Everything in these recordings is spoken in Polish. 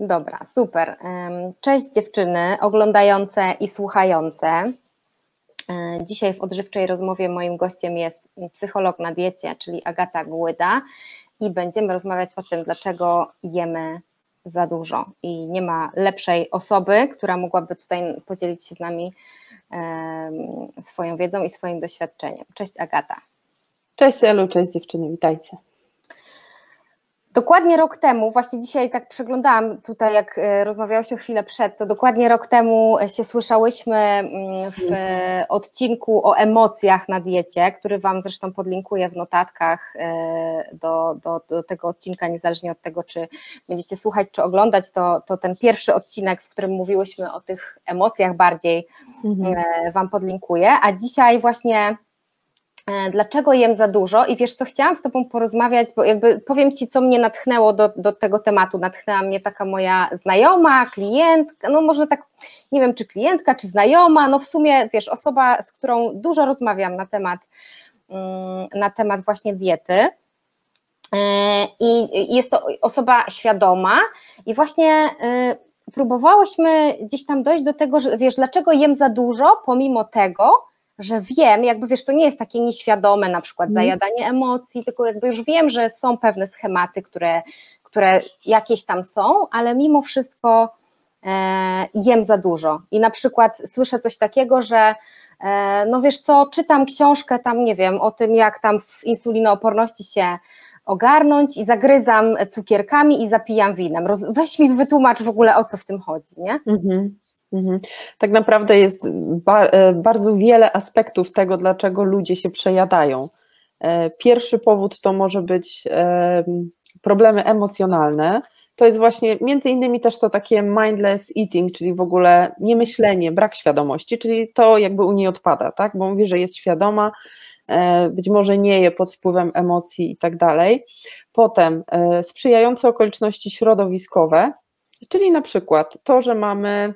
Dobra, super. Cześć dziewczyny oglądające i słuchające. E, dzisiaj w odżywczej rozmowie moim gościem jest psycholog na diecie, czyli Agata Głyda i będziemy rozmawiać o tym, dlaczego jemy za dużo i nie ma lepszej osoby, która mogłaby tutaj podzielić się z nami swoją wiedzą i swoim doświadczeniem. Cześć Agata. Cześć Elu, cześć dziewczyny, witajcie. Dokładnie rok temu, właśnie dzisiaj tak przeglądałam tutaj, jak e, rozmawiałyśmy chwilę przed, to dokładnie rok temu się słyszałyśmy mm, w odcinku o emocjach na diecie, który Wam zresztą podlinkuję w notatkach e, do, do, do tego odcinka, niezależnie od tego, czy będziecie słuchać, czy oglądać, to, to ten pierwszy odcinek, w którym mówiłyśmy o tych emocjach bardziej, mhm. E, Wam podlinkuję, a dzisiaj właśnie E, dlaczego jem za dużo? I wiesz co, chciałam z Tobą porozmawiać, bo jakby powiem Ci, co mnie natchnęło do, do tego tematu, natchnęła mnie taka moja znajoma, klientka, no może tak, nie wiem, czy klientka, czy znajoma, no w sumie, wiesz, osoba, z którą dużo rozmawiam na temat, mm, na temat właśnie diety, e, i jest to osoba świadoma. I właśnie e, próbowałyśmy gdzieś tam dojść do tego, że wiesz, dlaczego jem za dużo, pomimo tego, że wiem, jakby wiesz, to nie jest takie nieświadome na przykład mm. zajadanie emocji, tylko jakby już wiem, że są pewne schematy, które, które jakieś tam są, ale mimo wszystko e, jem za dużo. I na przykład słyszę coś takiego, że e, no wiesz co, czytam książkę tam, nie wiem, o tym, jak tam w insulinooporności się ogarnąć i zagryzam cukierkami i zapijam winem. Roz, weź mi wytłumacz w ogóle o co w tym chodzi, nie? Mhm. Tak naprawdę jest e, bardzo wiele aspektów tego, dlaczego ludzie się przejadają. E, pierwszy powód to może być problemy emocjonalne. To jest właśnie między innymi też to takie mindless eating, czyli w ogóle niemyślenie, brak świadomości, czyli to jakby u niej odpada, tak? Bo mówi, że jest świadoma, e, być może nie je pod wpływem emocji i tak dalej. Potem sprzyjające okoliczności środowiskowe, czyli na przykład to, że mamy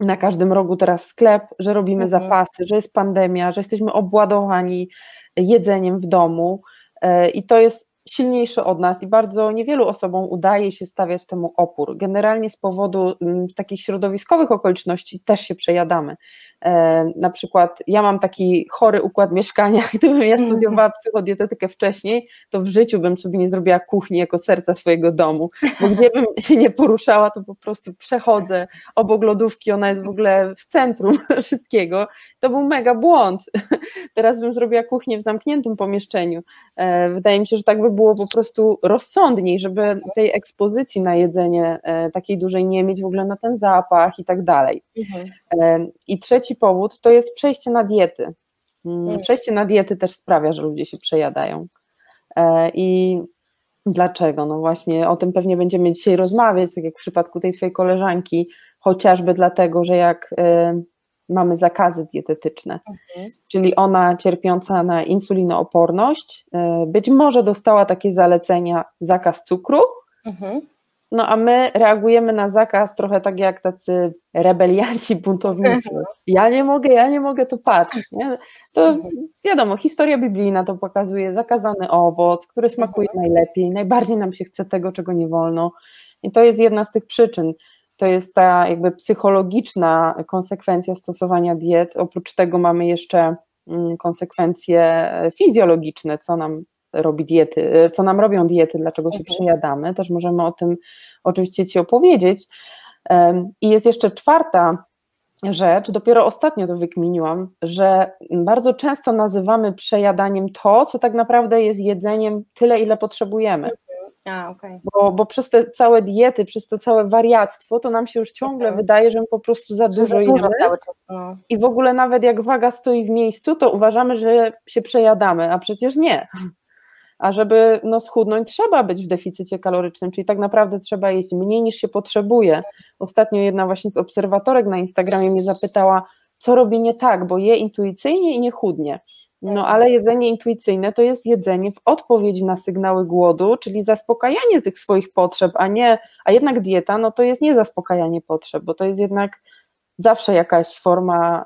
na każdym rogu teraz sklep, że robimy mhm. zapasy, że jest pandemia, że jesteśmy obładowani jedzeniem w domu e, i to jest silniejszy od nas i bardzo niewielu osobom udaje się stawiać temu opór. Generalnie z powodu mm, takich środowiskowych okoliczności też się przejadamy. E, na przykład ja mam taki chory układ mieszkania, gdybym ja studiowała psychodietetykę wcześniej, to w życiu bym sobie nie zrobiła kuchni jako serca swojego domu, bo gdybym się nie poruszała, to po prostu przechodzę obok lodówki, ona jest w ogóle w centrum wszystkiego. To był mega błąd. Teraz bym zrobiła kuchnię w zamkniętym pomieszczeniu. E, wydaje mi się, że tak by było po prostu rozsądniej, żeby tej ekspozycji na jedzenie e, takiej dużej nie mieć w ogóle na ten zapach i tak dalej. Mhm. I trzeci powód to jest przejście na diety. Mm, mm. Przejście na diety też sprawia, że ludzie się przejadają. E, I dlaczego? No właśnie o tym pewnie będziemy dzisiaj rozmawiać, tak jak w przypadku tej twojej koleżanki, chociażby dlatego, że jak e, mamy zakazy dietetyczne, mhm. czyli ona cierpiąca na insulinooporność, e, być może dostała takie zalecenia zakaz cukru, mhm. No a my reagujemy na zakaz trochę tak jak tacy rebelianci, buntownicy. Ja nie mogę, ja nie mogę, to patrz. Nie? To mhm. wiadomo, historia biblijna to pokazuje zakazany owoc, który smakuje mhm. najlepiej, najbardziej nam się chce tego, czego nie wolno. I to jest jedna z tych przyczyn. To jest ta jakby psychologiczna konsekwencja stosowania diet. Oprócz tego mamy jeszcze mm, konsekwencje fizjologiczne, co nam robi diety, co nam robią diety, dlaczego się mhm. przejadamy, też możemy o tym oczywiście Ci opowiedzieć. I jest jeszcze czwarta rzecz, dopiero ostatnio to wykminiłam, że bardzo często nazywamy przejadaniem to, co tak naprawdę jest jedzeniem tyle, ile potrzebujemy. A, okay. bo, bo przez te całe diety, przez to całe wariactwo, to nam się już ciągle okay. wydaje, że my po prostu za dużo jemy. No. I w ogóle nawet jak waga stoi w miejscu, to uważamy, że się przejadamy, a przecież nie a żeby no, schudnąć, trzeba być w deficycie kalorycznym, czyli tak naprawdę trzeba jeść mniej niż się potrzebuje. Ostatnio jedna właśnie z obserwatorek na Instagramie mnie zapytała, co robi nie tak, bo je intuicyjnie i nie chudnie. No ale jedzenie intuicyjne to jest jedzenie w odpowiedzi na sygnały głodu, czyli zaspokajanie tych swoich potrzeb, a nie, a jednak dieta, no to jest nie zaspokajanie potrzeb, bo to jest jednak zawsze jakaś forma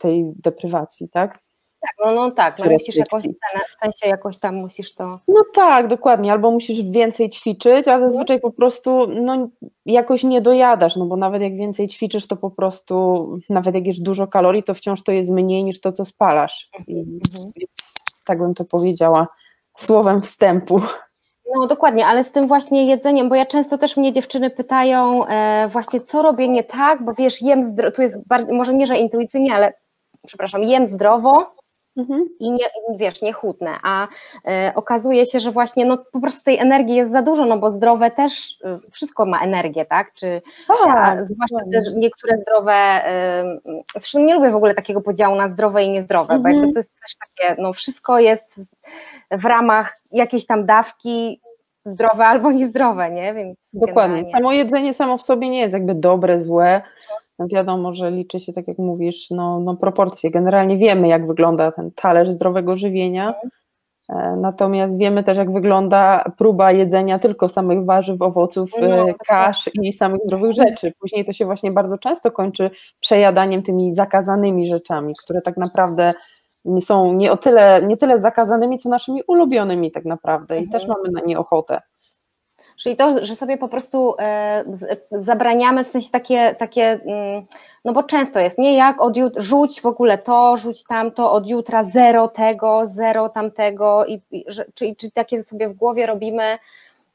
tej deprywacji, tak? Tak, no, no tak, no musisz jakąś cenę, w sensie jakoś tam musisz to... No tak, dokładnie, albo musisz więcej ćwiczyć, a zazwyczaj po prostu no, jakoś nie dojadasz, no bo nawet jak więcej ćwiczysz, to po prostu, nawet jak jesz dużo kalorii, to wciąż to jest mniej niż to, co spalasz. I, mhm. Więc tak bym to powiedziała słowem wstępu. No dokładnie, ale z tym właśnie jedzeniem, bo ja często też mnie dziewczyny pytają e, właśnie, co robię nie tak, bo wiesz, jem zdrowo, tu jest może nie, że intuicyjnie, ale przepraszam, jem zdrowo, Mhm. i nie, wiesz, nie a e, okazuje się, że właśnie no, po prostu tej energii jest za dużo, no bo zdrowe też, e, wszystko ma energię, tak, czy tak, zwłaszcza też niektóre zdrowe, e, zresztą nie lubię w ogóle takiego podziału na zdrowe i niezdrowe, mhm. bo jakby mhm. to jest też takie, no wszystko jest w, w ramach jakiejś tam dawki, zdrowe albo niezdrowe, nie? Więc Dokładnie. Generalnie... Samo jedzenie samo w sobie nie jest jakby dobre, złe. No wiadomo, że liczy się, tak jak mówisz, no, no proporcje. Generalnie wiemy, jak wygląda ten talerz zdrowego żywienia, e, natomiast wiemy też, jak wygląda próba jedzenia tylko samych warzyw, owoców, no, e, kasz i samych zdrowych rzeczy. Później to się właśnie bardzo często kończy przejadaniem tymi zakazanymi rzeczami, które tak naprawdę są nie o tyle, nie tyle zakazanymi, co naszymi ulubionymi tak naprawdę i mhm. też mamy na nie ochotę. Czyli to, że sobie po prostu e, zabraniamy, w sensie takie, takie mm, no bo często jest, nie jak od jutra, rzuć w ogóle to, rzuć tamto, od jutra zero tego, zero tamtego, i, i czyli, czyli takie sobie w głowie robimy,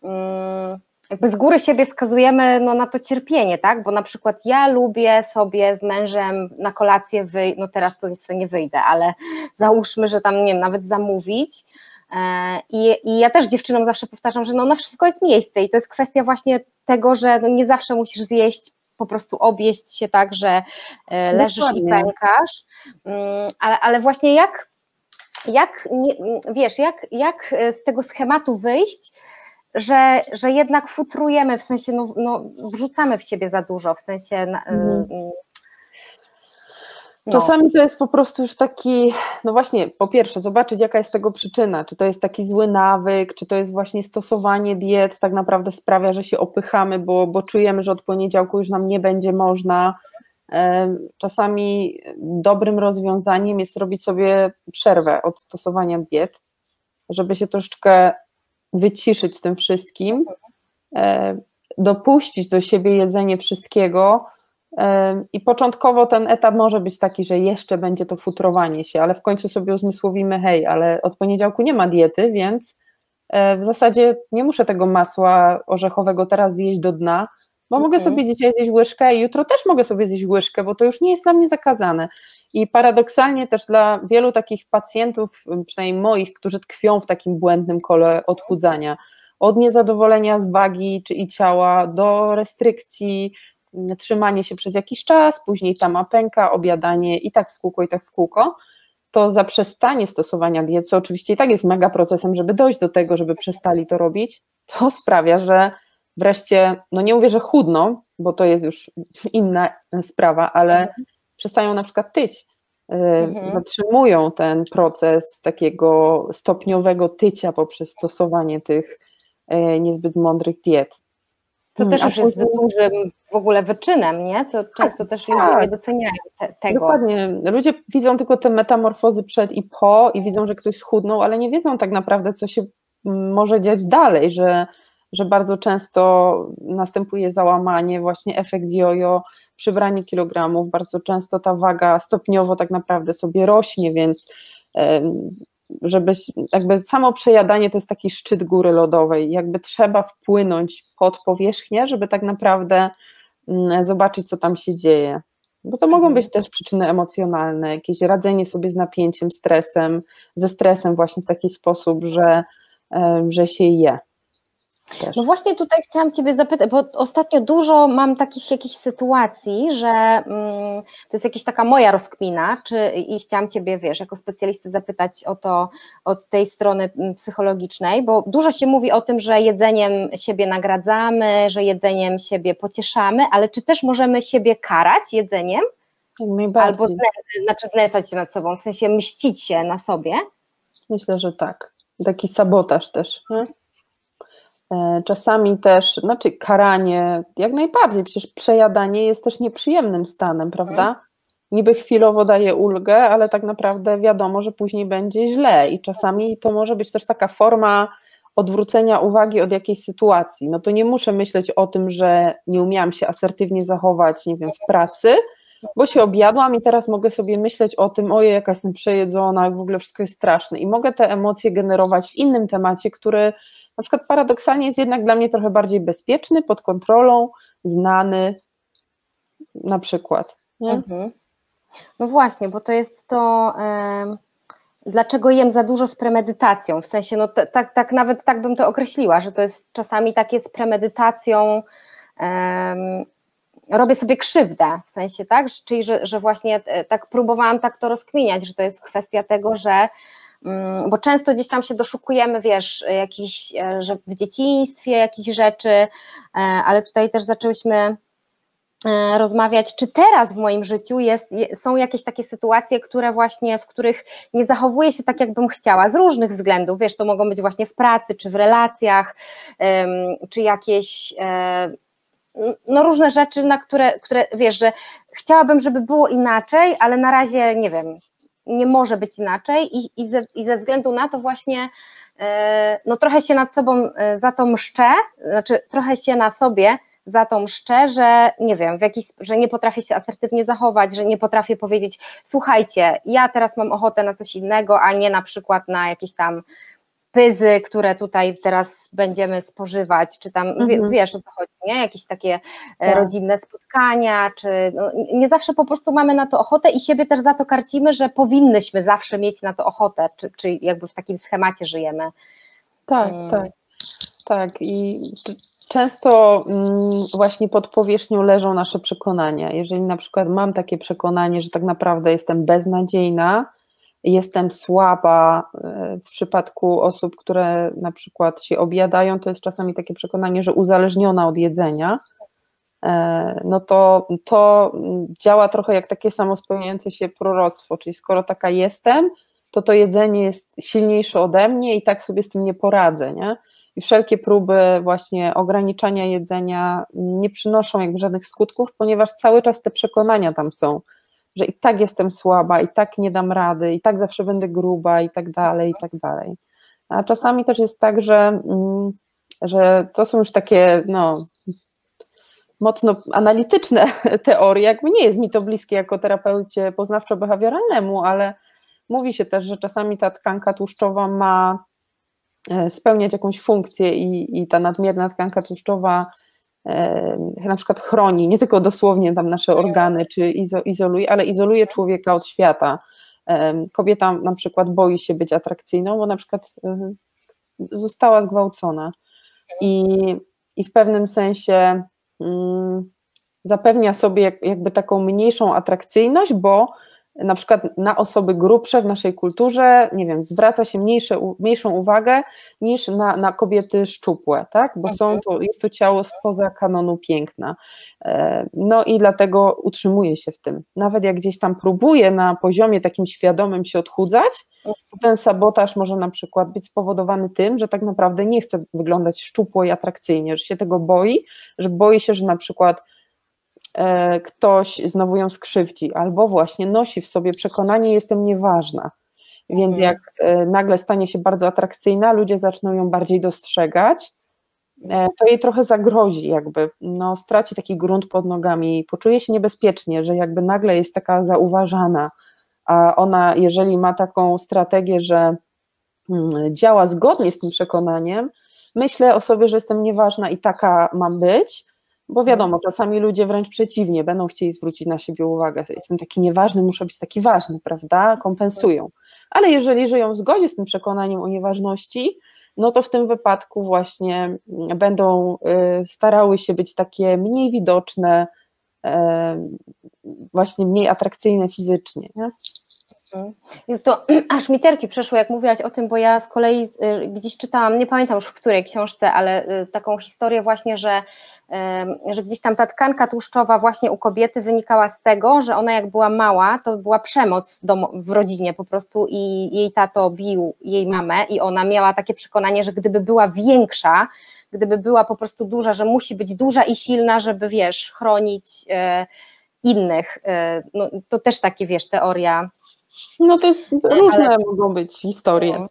mm, jakby z góry siebie skazujemy no, na to cierpienie, tak? Bo na przykład ja lubię sobie z mężem na kolację wyjść, no teraz to niestety nie wyjdę, ale załóżmy, że tam, nie wiem, nawet zamówić, I, I, ja też dziewczynom zawsze powtarzam, że no na wszystko jest miejsce i to jest kwestia właśnie tego, że no nie zawsze musisz zjeść, po prostu objeść się tak, że e, leżysz Dokładnie. i pękasz, mm, ale, ale właśnie jak, jak wiesz, jak, jak z tego schematu wyjść, że, że jednak futrujemy, w sensie no, no, wrzucamy w siebie za dużo, w sensie mhm. No. Czasami to jest po prostu już taki, no właśnie, po pierwsze, zobaczyć, jaka jest tego przyczyna. Czy to jest taki zły nawyk, czy to jest właśnie stosowanie diet, tak naprawdę sprawia, że się opychamy, bo, bo czujemy, że od poniedziałku już nam nie będzie można. Czasami dobrym rozwiązaniem jest robić sobie przerwę od stosowania diet, żeby się troszeczkę wyciszyć z tym wszystkim, dopuścić do siebie jedzenie wszystkiego i początkowo ten etap może być taki, że jeszcze będzie to futrowanie się, ale w końcu sobie uzmysłowimy, hej, ale od poniedziałku nie ma diety, więc e, w zasadzie nie muszę tego masła orzechowego teraz zjeść do dna, bo mogę mhm. sobie dzisiaj zjeść łyżkę i jutro też mogę sobie zjeść łyżkę, bo to już nie jest dla mnie zakazane. I paradoksalnie też dla wielu takich pacjentów, przynajmniej moich, którzy tkwią w takim błędnym kole odchudzania, od niezadowolenia z wagi czy i ciała do restrykcji, trzymanie się przez jakiś czas, później tama pęka, obiadanie i tak w kółko, i tak w kółko, to zaprzestanie stosowania diet, co oczywiście i tak jest mega procesem, żeby dojść do tego, żeby przestali to robić, to sprawia, że wreszcie, no nie mówię, że chudną, bo to jest już inna sprawa, ale mhm. przestają na przykład tyć, y, mhm. zatrzymują ten proces takiego stopniowego tycia poprzez stosowanie tych y, niezbyt mądrych diet. To też już jest dużym w ogóle wyczynem, nie? Co często też ludzie tak. nie doceniają te, tego. Dokładnie. Ludzie widzą tylko te metamorfozy przed i po i widzą, że ktoś schudnął, ale nie wiedzą tak naprawdę, co się może dziać dalej, że, że bardzo często następuje załamanie, właśnie efekt jojo, przybranie kilogramów, bardzo często ta waga stopniowo tak naprawdę sobie rośnie, więc żeby jakby samo przejadanie to jest taki szczyt góry lodowej, jakby trzeba wpłynąć pod powierzchnię, żeby tak naprawdę mm, zobaczyć, co tam się dzieje. Bo to mogą mhm. być też przyczyny emocjonalne, jakieś radzenie sobie z napięciem, stresem, ze stresem właśnie w taki sposób, że, że się je. Też. No właśnie tutaj chciałam Ciebie zapytać, bo ostatnio dużo mam takich jakichś sytuacji, że mm, to jest jakaś taka moja rozkmina, czy, i chciałam Ciebie, wiesz, jako specjalisty zapytać o to od tej strony mm, psychologicznej, bo dużo się mówi o tym, że jedzeniem siebie nagradzamy, że jedzeniem siebie pocieszamy, ale czy też możemy siebie karać jedzeniem? Albo znaczy znęcać się nad sobą, w sensie mścić się na sobie? Myślę, że tak. Taki sabotaż też. Nie? E, czasami też, znaczy karanie, jak najbardziej, przecież przejadanie jest też nieprzyjemnym stanem, prawda? niby chwilowo daje ulgę, ale tak naprawdę wiadomo, że później będzie źle i czasami to może być też taka forma odwrócenia uwagi od jakiejś sytuacji. No to nie muszę myśleć o tym, że nie umiałam się asertywnie zachować, nie wiem, w pracy, bo się objadłam i teraz mogę sobie myśleć o tym, ojej, jaka jestem przejedzona, w ogóle wszystko jest straszne i mogę te emocje generować w innym temacie, który na przykład paradoksalnie jest jednak dla mnie trochę bardziej bezpieczny, pod kontrolą, znany na przykład. Mhm. No właśnie, bo to jest to... dlaczego jem za dużo z premedytacją, w sensie, no tak, tak nawet tak bym to określiła, że to jest czasami takie z premedytacją, robię sobie krzywdę, w sensie, tak, czyli że, że właśnie e, tak próbowałam tak to rozkminiać, że to jest kwestia tego, że bo często gdzieś tam się doszukujemy, wiesz, jakiś, e, że w dzieciństwie jakichś rzeczy, e, ale tutaj też zaczęłyśmy rozmawiać, czy teraz w moim życiu jest, są jakieś takie sytuacje, które właśnie, w których nie zachowuję się tak, jakbym chciała, z różnych względów, wiesz, to mogą być właśnie w pracy, czy w relacjach, czy jakieś no różne rzeczy, na które, które wiesz, że chciałabym, żeby było inaczej, ale na razie nie wiem, nie może być inaczej i, i, ze, i ze względu na to właśnie e, no trochę się nad sobą e, za to mszczę, znaczy trochę się na sobie za to mszczę, że nie wiem, w jakiś, że nie potrafię się asertywnie zachować, że nie potrafię powiedzieć, słuchajcie, ja teraz mam ochotę na coś innego, a nie na przykład na jakieś tam pyzy, które tutaj teraz będziemy spożywać, czy tam mhm. wiesz o co chodzi, nie? Jakieś takie e, tak. rodzinne spotkania, czy no, nie zawsze po prostu mamy na to ochotę i siebie też za to karcimy, że powinnyśmy zawsze mieć na to ochotę, czy, czy jakby w takim schemacie żyjemy. Tak, hmm. tak. Tak. I często mm, właśnie pod powierzchnią leżą nasze przekonania. Jeżeli na przykład mam takie przekonanie, że tak naprawdę jestem beznadziejna, jestem słaba. E, w przypadku osób, które na przykład się objadają, to jest czasami takie przekonanie, że uzależniona od jedzenia, e, no to to działa trochę jak takie samo spełniające się proroctwo, czyli skoro taka jestem, to to jedzenie jest silniejsze ode mnie i tak sobie z tym nie poradzę, nie? I wszelkie próby właśnie ograniczania jedzenia nie przynoszą jakby żadnych skutków, ponieważ cały czas te przekonania tam są że i tak jestem słaba, i tak nie dam rady, i tak zawsze będę gruba, i tak dalej, i tak dalej. A czasami też jest tak, że, mm, że to są już takie, no, mocno analityczne teorie, jakby nie jest mi to bliskie jako terapeucie poznawczo-behawioralnemu, ale mówi się też, że czasami ta tkanka tłuszczowa ma e, spełniać jakąś funkcję i, i ta nadmierna tkanka tłuszczowa na przykład chroni, nie tylko dosłownie tam nasze organy, czy izoluje, ale izoluje człowieka od świata. Kobieta na przykład boi się być atrakcyjną, bo na przykład została zgwałcona i, i w pewnym sensie mm, zapewnia sobie jakby taką mniejszą atrakcyjność, bo na przykład na osoby grubsze w naszej kulturze, nie wiem, zwraca się mniejsze, mniejszą uwagę niż na, na kobiety szczupłe, tak? Bo są to, jest to ciało spoza kanonu piękna. E, no i dlatego utrzymuje się w tym. Nawet jak gdzieś tam próbuje na poziomie takim świadomym się odchudzać, to ten sabotaż może na przykład być spowodowany tym, że tak naprawdę nie chce wyglądać szczupło i atrakcyjnie, że się tego boi, że boi się, że na przykład ktoś znowu ją skrzywdzi, albo właśnie nosi w sobie przekonanie, jestem nieważna. Więc mhm. jak e, nagle stanie się bardzo atrakcyjna, ludzie zaczną ją bardziej dostrzegać, e, to jej trochę zagrozi, jakby no, straci taki grunt pod nogami, poczuje się niebezpiecznie, że jakby nagle jest taka zauważana, a ona, jeżeli ma taką strategię, że mm, działa zgodnie z tym przekonaniem, myślę o sobie, że jestem nieważna i taka mam być, bo wiadomo, czasami ludzie wręcz przeciwnie, będą chcieli zwrócić na siebie uwagę. Jestem taki nieważny, muszę być taki ważny, prawda? Kompensują. Ale jeżeli żyją w zgodzie z tym przekonaniem o nieważności, no to w tym wypadku właśnie będą y, starały się być takie mniej widoczne, właśnie mniej atrakcyjne fizycznie. Nie? Mhm. Jest to, aż mi przeszły, jak mówiłaś o tym, bo ja z kolei y, gdzieś czytałam, nie pamiętam już w której książce, ale y, taką historię właśnie, że, że gdzieś tam ta tkanka tłuszczowa właśnie u kobiety wynikała z tego, że ona jak była mała, to była przemoc w rodzinie po prostu i jej tato bił jej mamę i ona miała takie przekonanie, że gdyby była większa, gdyby była po prostu duża, że musi być duża i silna, żeby wiesz, chronić innych. No, to też takie, wiesz, teoria. No to jest, różne ale, mogą być historie. No,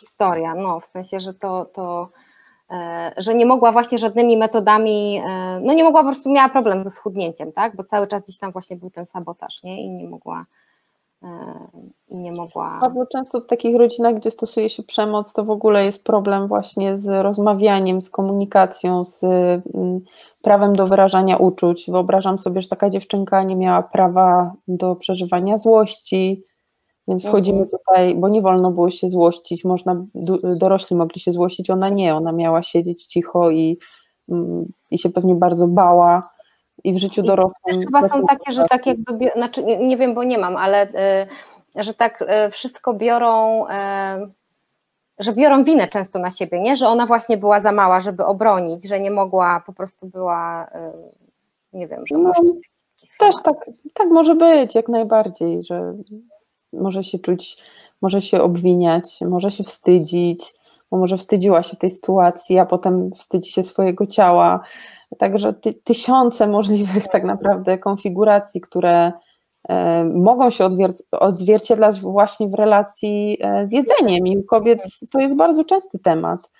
historia, no w sensie, że to, to że nie mogła właśnie żadnymi metodami, no nie mogła po prostu, miała problem ze schudnięciem, tak, bo cały czas gdzieś tam właśnie był ten sabotaż, nie, i nie mogła i nie mogła. Bardzo często w takich rodzinach, gdzie stosuje się przemoc, to w ogóle jest problem właśnie z rozmawianiem, z komunikacją, z mm, prawem do wyrażania uczuć. Wyobrażam sobie, że taka dziewczynka nie miała prawa do przeżywania złości, więc mhm. wchodzimy tutaj, bo nie wolno było się złościć, można, dorośli mogli się złościć, ona nie, ona miała siedzieć cicho i, mm, i się pewnie bardzo bała i w życiu dorosłym. Też chyba są takie, że tak jakby, znaczy nie wiem, bo nie mam, ale y, że tak y, wszystko biorą, y, że biorą winę często na siebie, nie? Że ona właśnie była za mała, żeby obronić, że nie mogła, po prostu była, nie wiem, że no, może Też tak, tak może być, jak najbardziej, że może się czuć, może się obwiniać, może się wstydzić, bo może wstydziła się tej sytuacji, a potem wstydzi się swojego ciała. Także ty, tysiące możliwych tak naprawdę konfiguracji, które e, mogą się odzwierciedlać właśnie w relacji e, z jedzeniem i u kobiet to jest bardzo częsty temat.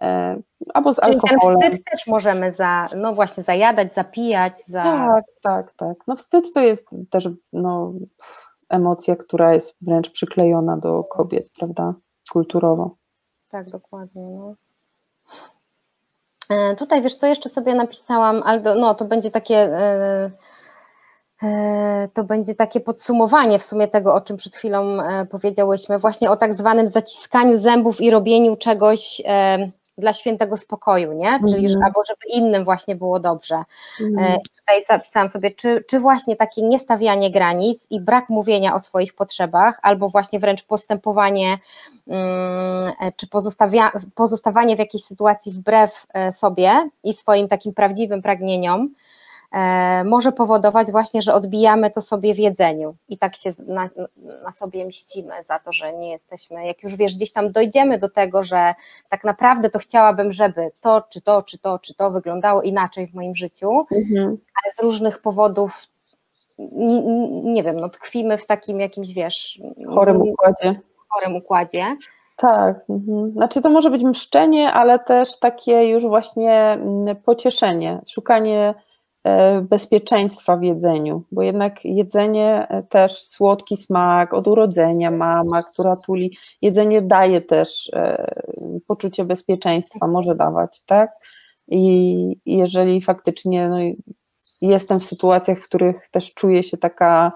E, albo z Czyli alkoholem. ten wstyd też możemy za, no właśnie zajadać, zapijać. Za... Tak, tak, tak. No wstyd to jest też no, emocja, która jest wręcz przyklejona do kobiet, prawda, kulturowo. Tak, dokładnie. No. E, tutaj wiesz, co jeszcze sobie napisałam, albo no to będzie takie. E, e, to będzie takie podsumowanie w sumie tego, o czym przed chwilą powiedziałyśmy, właśnie o tak zwanym zaciskaniu zębów i robieniu czegoś dla świętego spokoju, nie? Czyli mm. albo żeby innym właśnie było dobrze. Mm. Tutaj zapisałam sobie, czy, czy właśnie takie niestawianie granic i brak mówienia o swoich potrzebach, albo właśnie wręcz postępowanie, mm, czy pozostawia, pozostawanie w jakiejś sytuacji wbrew e, sobie i swoim takim prawdziwym pragnieniom, E, może powodować właśnie, że odbijamy to sobie w jedzeniu i tak się na, na, sobie mścimy za to, że nie jesteśmy, jak już wiesz, gdzieś tam dojdziemy do tego, że tak naprawdę to chciałabym, żeby to, czy to, czy to, czy to wyglądało inaczej w moim życiu, mhm. ale z różnych powodów nie, nie wiem, no tkwimy w takim jakimś, wiesz... Chorym układzie. Chorym układzie. Tak, mhm. znaczy to może być mszczenie, ale też takie już właśnie mm, pocieszenie, szukanie E, bezpieczeństwa w jedzeniu, bo jednak jedzenie e, też słodki smak od urodzenia, mama, która tuli, jedzenie daje też e, poczucie bezpieczeństwa, może dawać, tak? I jeżeli faktycznie no, jestem w sytuacjach, w których też czuję się taka,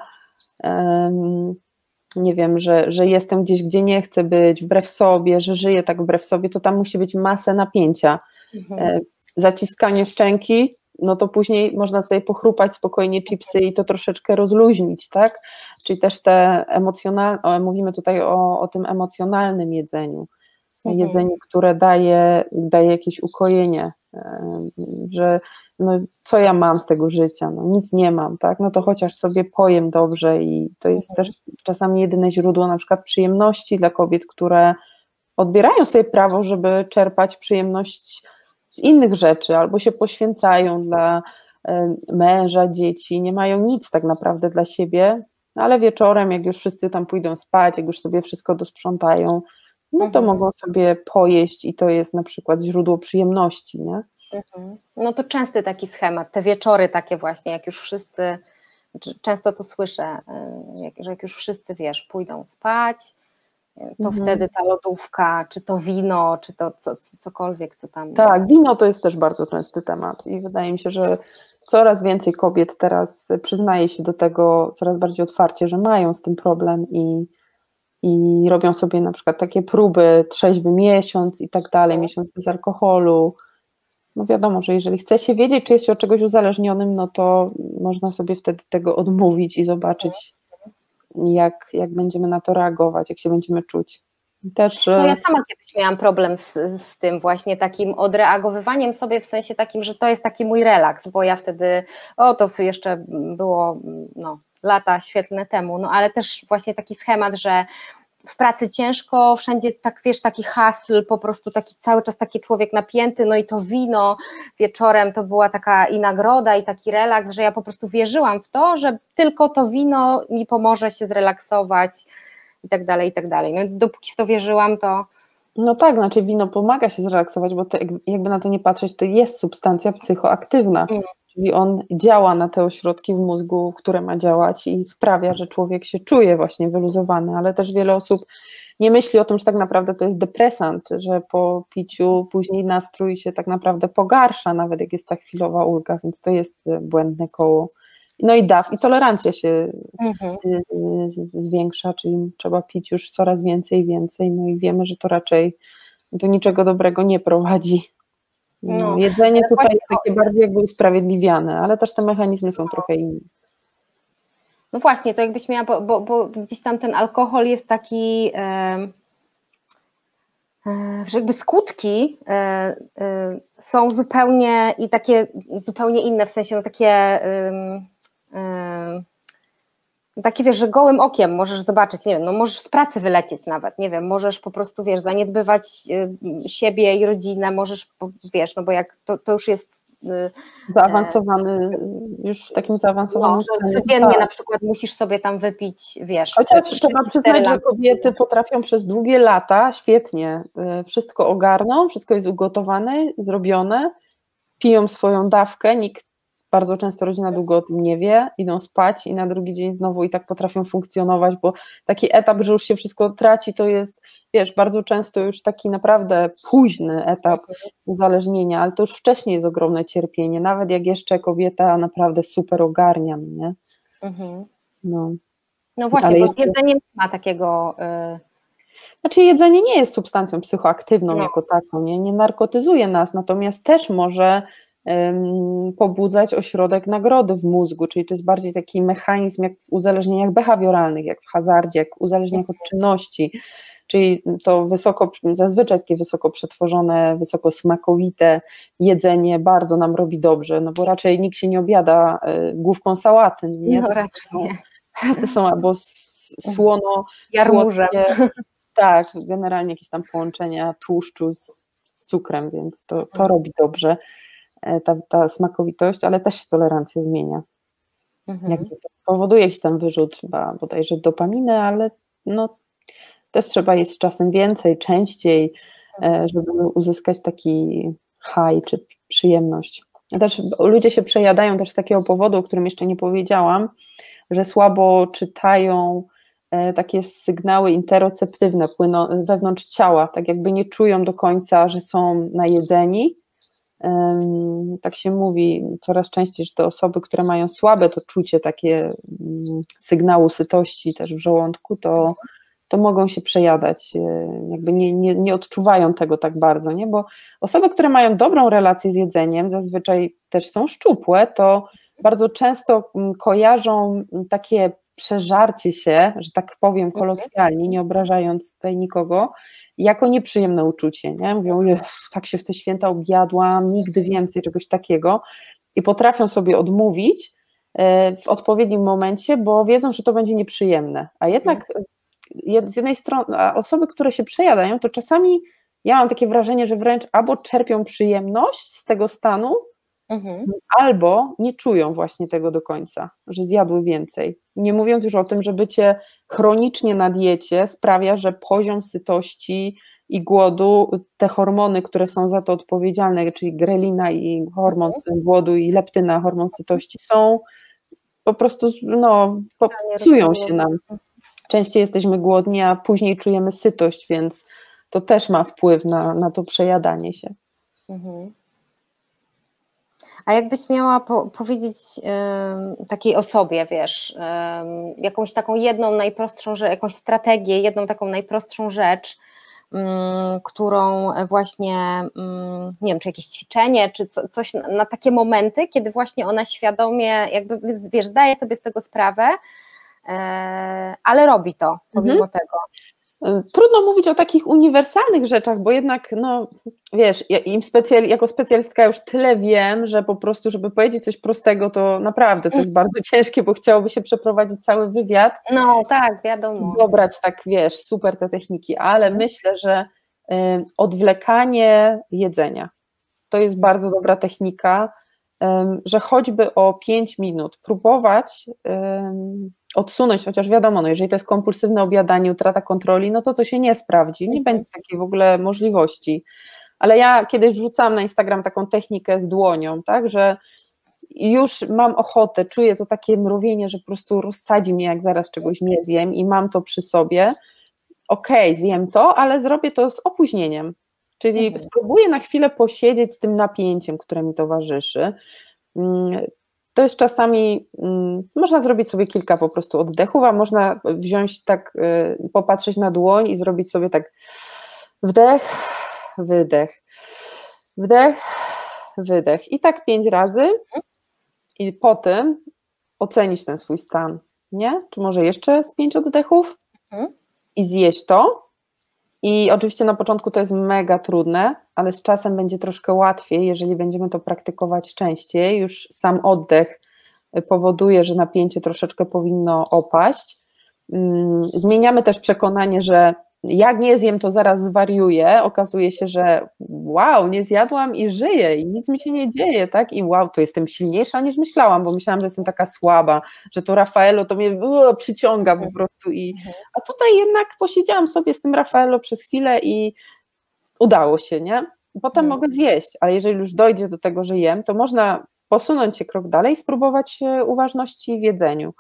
nie wiem, że, że jestem gdzieś, gdzie nie chcę być, wbrew sobie, że żyję tak wbrew sobie, to tam musi być masę napięcia. Mhm. Zaciskanie szczęki no to później można sobie pochrupać spokojnie chipsy i to troszeczkę rozluźnić, tak? Czyli też te emocjonalne, mówimy tutaj o, o tym emocjonalnym jedzeniu, mhm. jedzeniu, które daje, daje jakieś ukojenie, że no, co ja mam z tego życia, no nic nie mam, tak? No to chociaż sobie pojem dobrze i to jest mhm. też czasami jedyne źródło na przykład przyjemności dla kobiet, które odbierają sobie prawo, żeby czerpać przyjemność z innych rzeczy, albo się poświęcają dla męża, dzieci, nie mają nic tak naprawdę dla siebie, ale wieczorem, jak już wszyscy tam pójdą spać, jak już sobie wszystko dosprzątają, no to mhm. mogą sobie pojeść i to jest na przykład źródło przyjemności, nie? Mhm. No to częsty taki schemat, te wieczory takie właśnie, jak już wszyscy, często to słyszę, że jak już wszyscy, wiesz, pójdą spać, to mhm. wtedy ta lodówka, czy to wino, czy to co, cokolwiek, co tam. Tak, wino to jest też bardzo częsty temat i wydaje mi się, że coraz więcej kobiet teraz przyznaje się do tego coraz bardziej otwarcie, że mają z tym problem i, i robią sobie na przykład takie próby trzeźwy miesiąc i tak dalej, miesiąc bez alkoholu. No wiadomo, że jeżeli chce się wiedzieć, czy jest się od czegoś uzależnionym, no to można sobie wtedy tego odmówić i zobaczyć, jak, jak będziemy na to reagować, jak się będziemy czuć. Też... No ja sama kiedyś miałam problem z, z tym właśnie takim odreagowywaniem sobie w sensie takim, że to jest taki mój relaks, bo ja wtedy, o to jeszcze było no, lata świetlne temu, no ale też właśnie taki schemat, że w pracy ciężko, wszędzie tak, wiesz, taki hasl, po prostu taki cały czas taki człowiek napięty, no i to wino wieczorem to była taka i nagroda i taki relaks, że ja po prostu wierzyłam w to, że tylko to wino mi pomoże się zrelaksować i tak dalej, i tak dalej. No dopóki w to wierzyłam, to no tak, znaczy wino pomaga się zrelaksować, bo to jakby na to nie patrzeć, to jest substancja psychoaktywna, mm. Czyli on działa na te ośrodki w mózgu, które ma działać i sprawia, że człowiek się czuje właśnie wyluzowany, ale też wiele osób nie myśli o tym, że tak naprawdę to jest depresant, że po piciu później nastrój się tak naprawdę pogarsza, nawet jak jest ta chwilowa ulga, więc to jest błędne koło. No i DAW, i tolerancja się mhm. Y, y, zwiększa, czyli trzeba pić już coraz więcej, więcej, no i wiemy, że to raczej do niczego dobrego nie prowadzi. No, no jedzenie tutaj jest takie bardziej jakby usprawiedliwiane, ale też te mechanizmy są trochę inne. No właśnie, to jakbyś miała, bo, bo, bo gdzieś tam ten alkohol jest taki, e, że jakby skutki e, e, są zupełnie i takie zupełnie inne, w sensie no takie takie wiesz, że gołym okiem możesz zobaczyć, nie wiem, no możesz z pracy wylecieć nawet, nie wiem, możesz po prostu, wiesz, zaniedbywać y, siebie i rodzinę, możesz, wiesz, no bo jak to, to już jest y, zaawansowany, już w takim zaawansowanym no, Codziennie tak. na przykład musisz sobie tam wypić, wiesz. Chociaż trzeba przyznać, że kobiety potrafią przez długie lata świetnie y, wszystko ogarną, wszystko jest ugotowane, zrobione, piją swoją dawkę, nikt bardzo często rodzina długo o tym nie wie, idą spać i na drugi dzień znowu i tak potrafią funkcjonować, bo taki etap, że już się wszystko traci, to jest, wiesz, bardzo często już taki naprawdę późny etap uzależnienia, ale to już wcześniej jest ogromne cierpienie, nawet jak jeszcze kobieta naprawdę super ogarnia, nie? Mhm. No. no właśnie, ale bo jest... jedzenie ma takiego... Y znaczy jedzenie nie jest substancją psychoaktywną no. jako taką, nie? nie narkotyzuje nas, natomiast też może pobudzać ośrodek nagrody w mózgu, czyli to jest bardziej taki mechanizm jak w uzależnieniach behawioralnych, jak w hazardzie, jak w uzależnieniach od czynności, czyli to wysoko, zazwyczaj takie wysoko przetworzone, wysoko smakowite jedzenie bardzo nam robi dobrze, no bo raczej nikt się nie obiada e, główką sałaty, nie? No raczej nie. To są albo słono, Jarmuże. tak, generalnie jakieś tam połączenia tłuszczu z, z cukrem, więc to, to robi dobrze. E, ta, ta smakowitość, ale też się tolerancja zmienia. Mhm. Jak to powoduje jakiś tam wyrzut chyba bodajże dopaminy, ale no, też trzeba jeść czasem więcej, częściej, e, mhm. żeby uzyskać taki high czy przyjemność. Też ludzie się przejadają też z takiego powodu, o którym jeszcze nie powiedziałam, że słabo czytają e, takie sygnały interoceptywne płyną wewnątrz ciała, tak jakby nie czują do końca, że są najedzeni, tak się mówi coraz częściej, że te osoby, które mają słabe to czucie takie mm, sygnału sytości też w żołądku, to, to mogą się przejadać, e, jakby nie, nie, nie odczuwają tego tak bardzo, nie? bo osoby, które mają dobrą relację z jedzeniem, zazwyczaj też są szczupłe, to bardzo często mm, kojarzą takie przeżarcie się, że tak powiem mhm. kolokwialnie, nie obrażając tutaj nikogo, jako nieprzyjemne uczucie. Nie? Mówią, tak się w te święta objadłam, nigdy więcej czegoś takiego. I potrafią sobie odmówić e, w odpowiednim momencie, bo wiedzą, że to będzie nieprzyjemne. A jednak z jednej strony osoby, które się przejadają, to czasami ja mam takie wrażenie, że wręcz albo czerpią przyjemność z tego stanu, Mhm. Albo nie czują właśnie tego do końca, że zjadły więcej. Nie mówiąc już o tym, że bycie chronicznie na diecie sprawia, że poziom sytości i głodu, te hormony, które są za to odpowiedzialne, czyli grelina i hormon mhm. głodu i leptyna, hormon sytości, są po prostu, no, psują się nam. Częściej jesteśmy głodni, a później czujemy sytość, więc to też ma wpływ na, na to przejadanie się. Mhm. A jakbyś miała po, powiedzieć takiej osobie, wiesz, jakąś taką jedną najprostszą rzecz, jakąś strategię, jedną taką najprostszą rzecz, mm, którą właśnie, mm, nie wiem, czy jakieś ćwiczenie, czy co, coś na, na, takie momenty, kiedy właśnie ona świadomie, jakby, wiesz, zdaje sobie z tego sprawę, e, ale robi to pomimo mhm. tego. Trudno mówić o takich uniwersalnych rzeczach, bo jednak, no wiesz, im specjal, jako specjalistka już tyle wiem, że po prostu, żeby powiedzieć coś prostego, to naprawdę to jest bardzo ciężkie, bo chciałoby się przeprowadzić cały wywiad. No tak, wiadomo. Dobrać tak, wiesz, super te techniki, ale myślę, że y, odwlekanie jedzenia to jest bardzo dobra technika, y, że choćby o 5 minut próbować y, odsunąć, chociaż wiadomo, no jeżeli to jest kompulsywne obiadanie, utrata kontroli, no to to się nie sprawdzi, nie będzie takiej w ogóle możliwości. Ale ja kiedyś wrzucałam na Instagram taką technikę z dłonią, tak, że już mam ochotę, czuję to takie mrowienie, że po prostu rozsadzi mnie, jak zaraz czegoś nie zjem i mam to przy sobie. Okej, okay, zjem to, ale zrobię to z opóźnieniem. Czyli mhm. spróbuję na chwilę posiedzieć z tym napięciem, które mi towarzyszy. To jest czasami, mm, można zrobić sobie kilka po prostu oddechów, a można wziąć tak, y, popatrzeć na dłoń i zrobić sobie tak wdech, wydech, wdech, wydech i tak pięć razy i potem ocenić ten swój stan, nie? Czy może jeszcze z pięć oddechów mhm. i zjeść to i oczywiście na początku to jest mega trudne, ale z czasem będzie troszkę łatwiej, jeżeli będziemy to praktykować częściej. Już sam oddech powoduje, że napięcie troszeczkę powinno opaść. Mm, zmieniamy też przekonanie, że jak nie zjem, to zaraz zwariuję. Okazuje się, że wow, nie zjadłam i żyję i nic mi się nie dzieje, tak? I wow, to jestem silniejsza niż myślałam, bo myślałam, że jestem taka słaba, że to Rafaelo to mnie uh, przyciąga po prostu. I, mhm. a tutaj jednak posiedziałam sobie z tym Rafaelo przez chwilę i udało się, nie? Potem mhm. mogę zjeść, ale jeżeli już dojdzie do tego, że jem, to można posunąć się krok dalej i spróbować uważności w jedzeniu.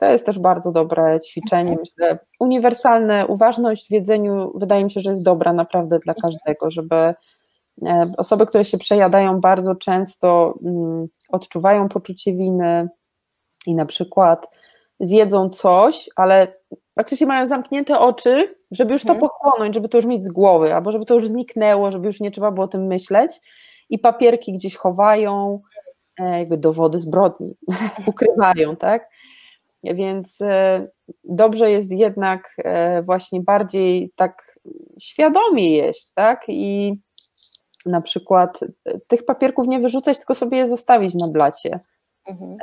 To jest też bardzo dobre ćwiczenie, myślę, uniwersalne. Uważność w jedzeniu wydaje mi się, że jest dobra naprawdę dla każdego, żeby e, osoby, które się przejadają bardzo często mm, odczuwają poczucie winy i na przykład zjedzą coś, ale praktycznie mają zamknięte oczy, żeby już to mhm. pochłonąć, żeby to już mieć z głowy, albo żeby to już zniknęło, żeby już nie trzeba było o tym myśleć i papierki gdzieś chowają, e, jakby dowody zbrodni ukrywają, tak? Więc e, dobrze jest jednak e, właśnie bardziej tak świadomie jeść, tak? I na przykład e, tych papierków nie wyrzucać, tylko sobie je zostawić na blacie. Mhm.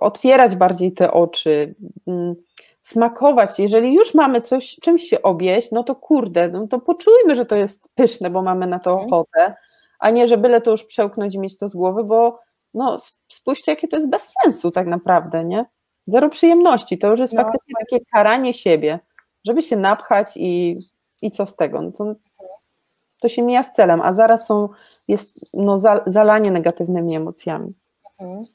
Otwierać bardziej te oczy, mm, smakować. Jeżeli już mamy coś, czymś się obieść, no to kurde, no to poczujmy, że to jest pyszne, bo mamy na to mhm. ochotę, a nie, że byle to już przełknąć i mieć to z głowy, bo no spójrzcie, jakie to jest bez sensu tak naprawdę, nie? Zero przyjemności, to już jest no. faktycznie takie karanie siebie, żeby się napchać i, i co z tego? No to, to się mija z celem, a zaraz są, jest no, zalanie negatywnymi emocjami. Mhm.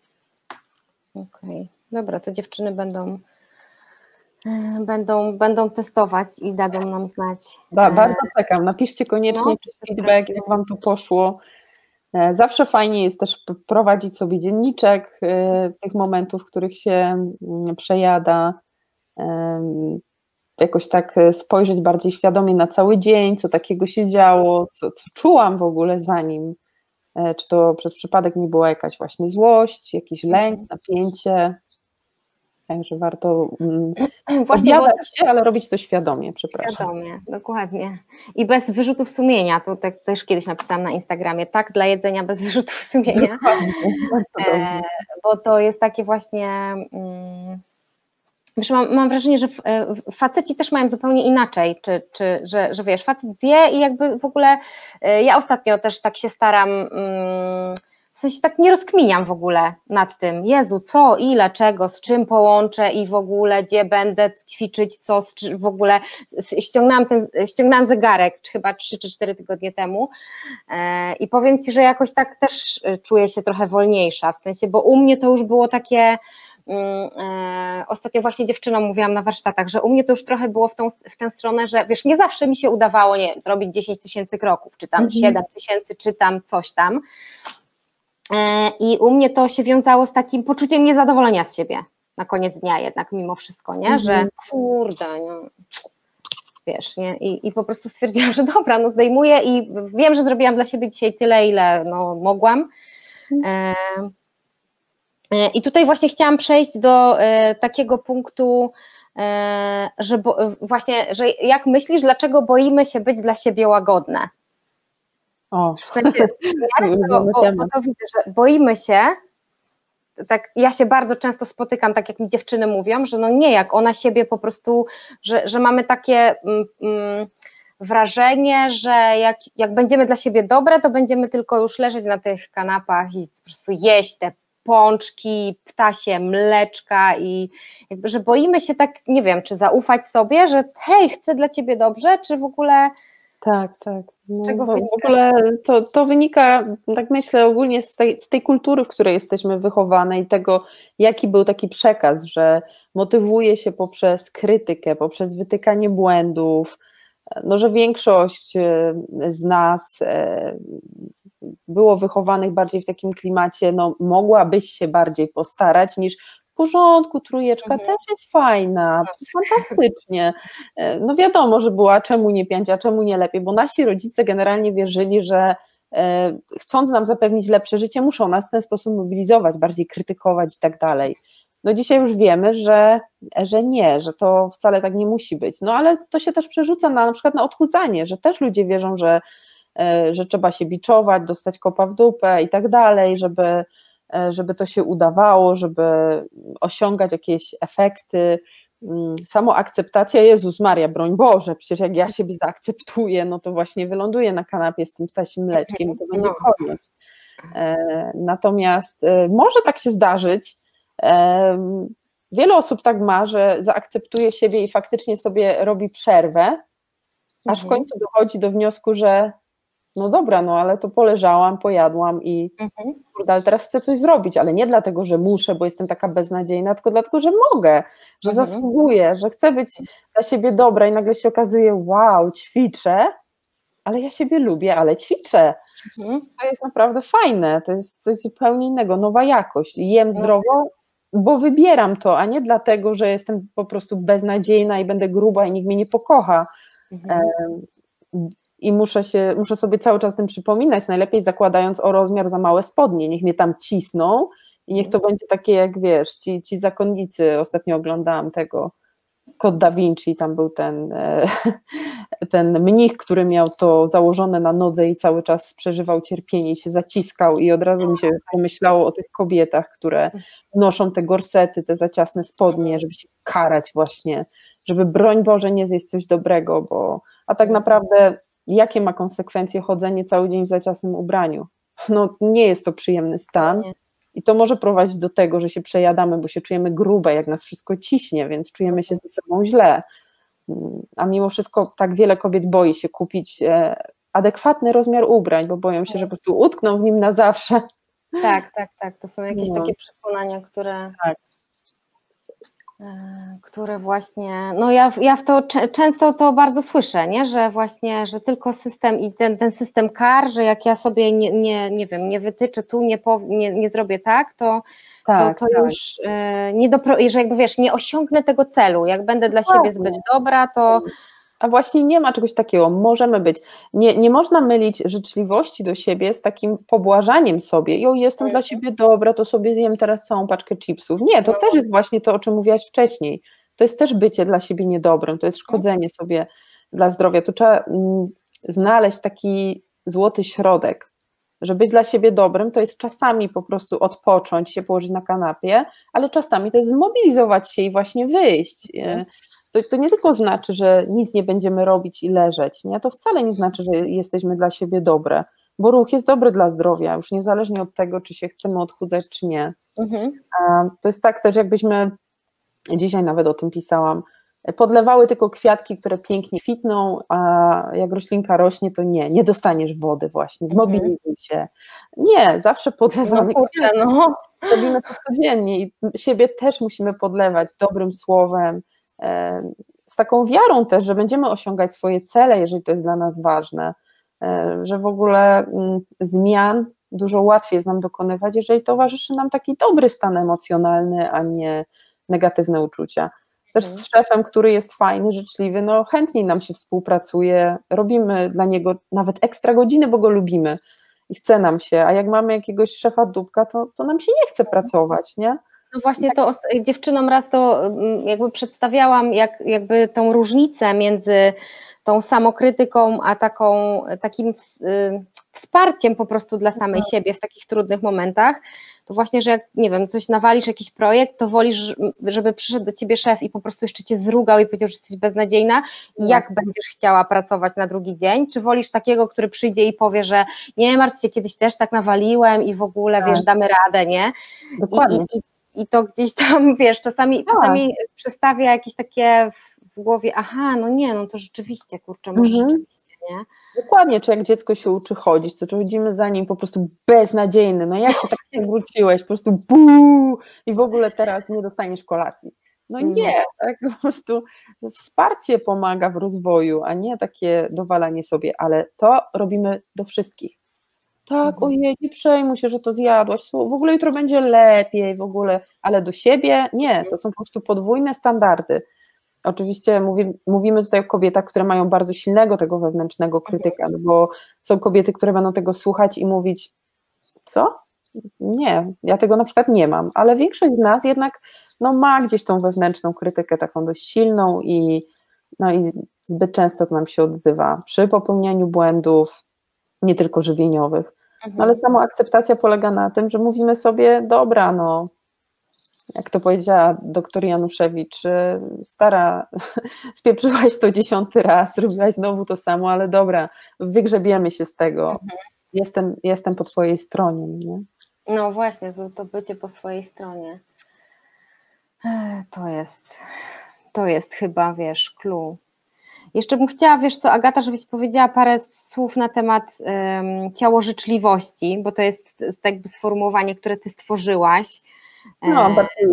Okej, okay. dobra, to dziewczyny będą e, będą, będą testować i dadzą nam znać. Ba, bardzo czekam. Napiszcie koniecznie no, feedback, jak Wam to poszło. E, zawsze fajnie jest też prowadzić sobie dzienniczek e, tych momentów, w których się mm, przejada, jakoś tak e, spojrzeć bardziej świadomie na cały dzień, co takiego się działo, co, co czułam w ogóle za nim, czy to przez przypadek nie była jakaś właśnie złość, jakiś lęk, napięcie. Także warto mm, Właśnie bo... się, ale robić to świadomie, przepraszam. Świadomie, dokładnie. I bez wyrzutów sumienia, to tak też kiedyś napisałam na Instagramie, tak dla jedzenia bez wyrzutów sumienia, e, bo to jest takie właśnie... Mm, Wiesz, mam, mam, wrażenie, że e, faceci też mają zupełnie inaczej, czy, czy że, że wiesz, facet zje i jakby w ogóle e, ja ostatnio też tak się staram mm, w sensie tak nie rozkminiam w ogóle nad tym, Jezu, co, ile, czego, z czym połączę i w ogóle, gdzie będę ćwiczyć, co, w ogóle, ściągnęłam, ten, ściągnęłam zegarek chyba 3 czy 4 tygodnie temu. E, i powiem Ci, że jakoś tak też e, czuję się trochę wolniejsza, w sensie, bo u mnie to już było takie, mm, e, ostatnio właśnie dziewczynom mówiłam na warsztatach, że u mnie to już trochę było w, tą, w tę stronę, że wiesz, nie zawsze mi się udawało, nie robić 10 tysięcy kroków, czy tam mhm. 7 tysięcy, czy tam coś tam, I u mnie to się wiązało z takim poczuciem niezadowolenia z siebie na koniec dnia jednak mimo wszystko, nie? Że mhm. kurde, no, wiesz, nie? I, I po prostu stwierdziłam, że dobra, no zdejmuję i wiem, że zrobiłam dla siebie dzisiaj tyle, ile no, mogłam. Mhm. E, e I tutaj właśnie chciałam przejść do e, takiego punktu, e, że bo, właśnie, że jak myślisz, dlaczego boimy się być dla siebie łagodne? O. W sensie, to, bo, bo to widzę, że boimy się, tak, ja się bardzo często spotykam, tak jak mi dziewczyny mówią, że no nie, jak ona siebie po prostu, że, że mamy takie mm, mm, wrażenie, że jak, jak będziemy dla siebie dobre, to będziemy tylko już leżeć na tych kanapach i po prostu jeść te pączki, ptasie mleczka i jakby, że boimy się tak, nie wiem, czy zaufać sobie, że hej, chcę dla ciebie dobrze, czy w ogóle tak, tak. No, z czego wynika? W ogóle to, to wynika, tak myślę, ogólnie z tej, z tej kultury, w której jesteśmy wychowane i tego, jaki był taki przekaz, że motywuje się poprzez krytykę, poprzez wytykanie błędów, no, że większość e, z nas e, było wychowanych bardziej w takim klimacie, no mogłabyś się bardziej postarać niż porządku, trójeczka mhm. też jest fajna, tak. fantastycznie. E, no wiadomo, że była czemu nie pięć, a czemu nie lepiej, bo nasi rodzice generalnie wierzyli, że chcąc nam zapewnić lepsze życie, muszą nas w ten sposób mobilizować, bardziej krytykować i tak dalej. No dzisiaj już wiemy, że, że nie, że to wcale tak nie musi być. No ale to się też przerzuca na na przykład na odchudzanie, że też ludzie wierzą, że, e, że trzeba się biczować, dostać kopa w dupę i tak dalej, żeby, e, żeby to się udawało, żeby osiągać jakieś efekty. Mm, samo akceptacja, Jezus Maria, broń Boże, przecież jak ja siebie zaakceptuję, no to właśnie wyląduję na kanapie z tym ptasim mleczkiem i to będzie no. koniec. E, natomiast może tak się zdarzyć, Wiele osób tak ma, że zaakceptuje siebie i faktycznie sobie robi przerwę, aż w mhm. końcu dochodzi do wniosku, że no dobra, no ale to poleżałam, pojadłam i mhm. kurde, ale teraz chcę coś zrobić, ale nie dlatego, że muszę, bo jestem taka beznadziejna, tylko dlatego, że mogę, że mhm. zasługuję, że chcę być dla siebie dobra i nagle się okazuje, wow, ćwiczę, ale ja siebie lubię, ale ćwiczę. Mhm. To jest naprawdę fajne, to jest coś zupełnie innego, nowa jakość. Jem no. zdrowo, bo wybieram to, a nie dlatego, że jestem po prostu beznadziejna i będę gruba i nikt mnie nie pokocha. Mhm. I muszę, się, muszę sobie cały czas tym przypominać, najlepiej zakładając o rozmiar za małe spodnie, niech mnie tam cisną i niech to będzie takie jak wiesz, ci, ci zakonnicy, ostatnio oglądałam tego, Kod Da Vinci, tam był ten, e, ten mnich, który miał to założone na nodze i cały czas przeżywał cierpienie i się zaciskał. I od razu mi się pomyślało o tych kobietach, które noszą te gorsety, te za ciasne spodnie, żeby się karać właśnie, żeby broń Boże nie zjeść coś dobrego, bo a tak naprawdę jakie ma konsekwencje chodzenie cały dzień w za ciasnym ubraniu? No nie jest to przyjemny stan. I to może prowadzić do tego, że się przejadamy, bo się czujemy grube, jak nas wszystko ciśnie, więc czujemy się ze sobą źle. A mimo wszystko tak wiele kobiet boi się kupić e, adekwatny rozmiar ubrań, bo boją się, że po prostu utkną w nim na zawsze. Tak, tak, tak. To są jakieś no. takie przekonania, które. Tak. E, które właśnie, no ja, ja w to często to bardzo słyszę, nie? że właśnie, że tylko system i ten, ten system kar, że jak ja sobie nie, nie, nie wiem, nie wytyczę tu, nie, po, nie, nie zrobię tak, to, tak, to, to tak. już y, nie dopro, że jakby wiesz, nie osiągnę tego celu, jak będę dla siebie zbyt dobra, to a właśnie nie ma czegoś takiego, możemy być. Nie, nie można mylić życzliwości do siebie z takim pobłażaniem sobie. Jo, jestem dla siebie dobra, to sobie zjem teraz całą paczkę chipsów. Nie, to też jest właśnie to, o czym mówiłaś wcześniej. To jest też bycie dla siebie niedobrym, to jest szkodzenie sobie dla zdrowia. Tu trzeba mm, znaleźć taki złoty środek. Że być dla siebie dobrym to jest czasami po prostu odpocząć, się położyć na kanapie, ale czasami to jest zmobilizować się i właśnie wyjść. Mhm to, to nie tylko znaczy, że nic nie będziemy robić i leżeć, nie? to wcale nie znaczy, że jesteśmy dla siebie dobre, bo ruch jest dobry dla zdrowia, już niezależnie od tego, czy się chcemy odchudzać, czy nie. Mhm. To jest tak też, jakbyśmy, dzisiaj nawet o tym pisałam, podlewały tylko kwiatki, które pięknie kwitną, a jak roślinka rośnie, to nie, nie dostaniesz wody właśnie, zmobilizuj się. Nie, zawsze podlewamy no, kurczę, no. Robimy to codziennie i siebie też musimy podlewać dobrym słowem, z taką wiarą też, że będziemy osiągać swoje cele, jeżeli to jest dla nas ważne, e, że w ogóle mm, zmian dużo łatwiej jest nam dokonywać, jeżeli towarzyszy nam taki dobry stan emocjonalny, a nie negatywne uczucia. Też z mhm. szefem, który jest fajny, życzliwy, no chętniej nam się współpracuje, robimy dla niego nawet ekstra godziny, bo go lubimy i chce nam się, a jak mamy jakiegoś szefa dupka, to, to nam się nie chce mhm. pracować, nie? No właśnie to dziewczynom raz to mm, jakby przedstawiałam jak, jakby tą różnicę między tą samokrytyką, a taką, takim y, wsparciem po prostu dla samej mhm. siebie w takich trudnych momentach, to właśnie, że jak, nie wiem, coś nawalisz, jakiś projekt, to wolisz, żeby przyszedł do ciebie szef i po prostu jeszcze cię zrugał i powiedział, że jesteś beznadziejna i jak będziesz chciała pracować na drugi dzień, czy wolisz takiego, który przyjdzie i powie, że nie martw się, kiedyś też tak nawaliłem i w ogóle, tak. wiesz, damy radę, nie? Dokładnie. I, i, i to gdzieś tam, wiesz, czasami, tak. czasami przestawia jakieś takie w głowie, aha, no nie, no to rzeczywiście, kurczę, może mhm. rzeczywiście, nie? Dokładnie, czy jak dziecko się uczy chodzić, to czy chodzimy za nim po prostu beznadziejny, no jak się tak wróciłeś, po prostu buu i w ogóle teraz nie dostaniesz kolacji. No nie, tak po prostu wsparcie pomaga w rozwoju, a nie takie dowalanie sobie, ale to robimy do wszystkich. Tak, mhm. ojej, nie przejmuj się, że to zjadłaś, w ogóle jutro będzie lepiej, w ogóle, ale do siebie nie, to są po prostu podwójne standardy. Oczywiście mówi, mówimy tutaj o kobietach, które mają bardzo silnego tego wewnętrznego krytyka, no bo są kobiety, które będą tego słuchać i mówić, co? Nie, ja tego na przykład nie mam, ale większość z nas jednak no, ma gdzieś tą wewnętrzną krytykę taką dość silną i, no, i zbyt często to nam się odzywa przy popełnianiu błędów, nie tylko żywieniowych. Mhm. No, ale sama akceptacja polega na tym, że mówimy sobie, dobra, no jak to powiedziała doktor Januszewicz, y, stara, spieprzyłaś to dziesiąty raz, zrobiłaś znowu to samo, ale dobra, wygrzebiemy się z tego. Mhm. Jestem, jestem po twojej stronie. Nie? No właśnie, to, to bycie po swojej stronie. To jest, to jest chyba, wiesz, clue. Jeszcze bym chciała, wiesz co, Agata, żebyś powiedziała parę słów na temat um, ciało życzliwości, bo to jest jakby sformułowanie, które ty stworzyłaś. No, e, bardziej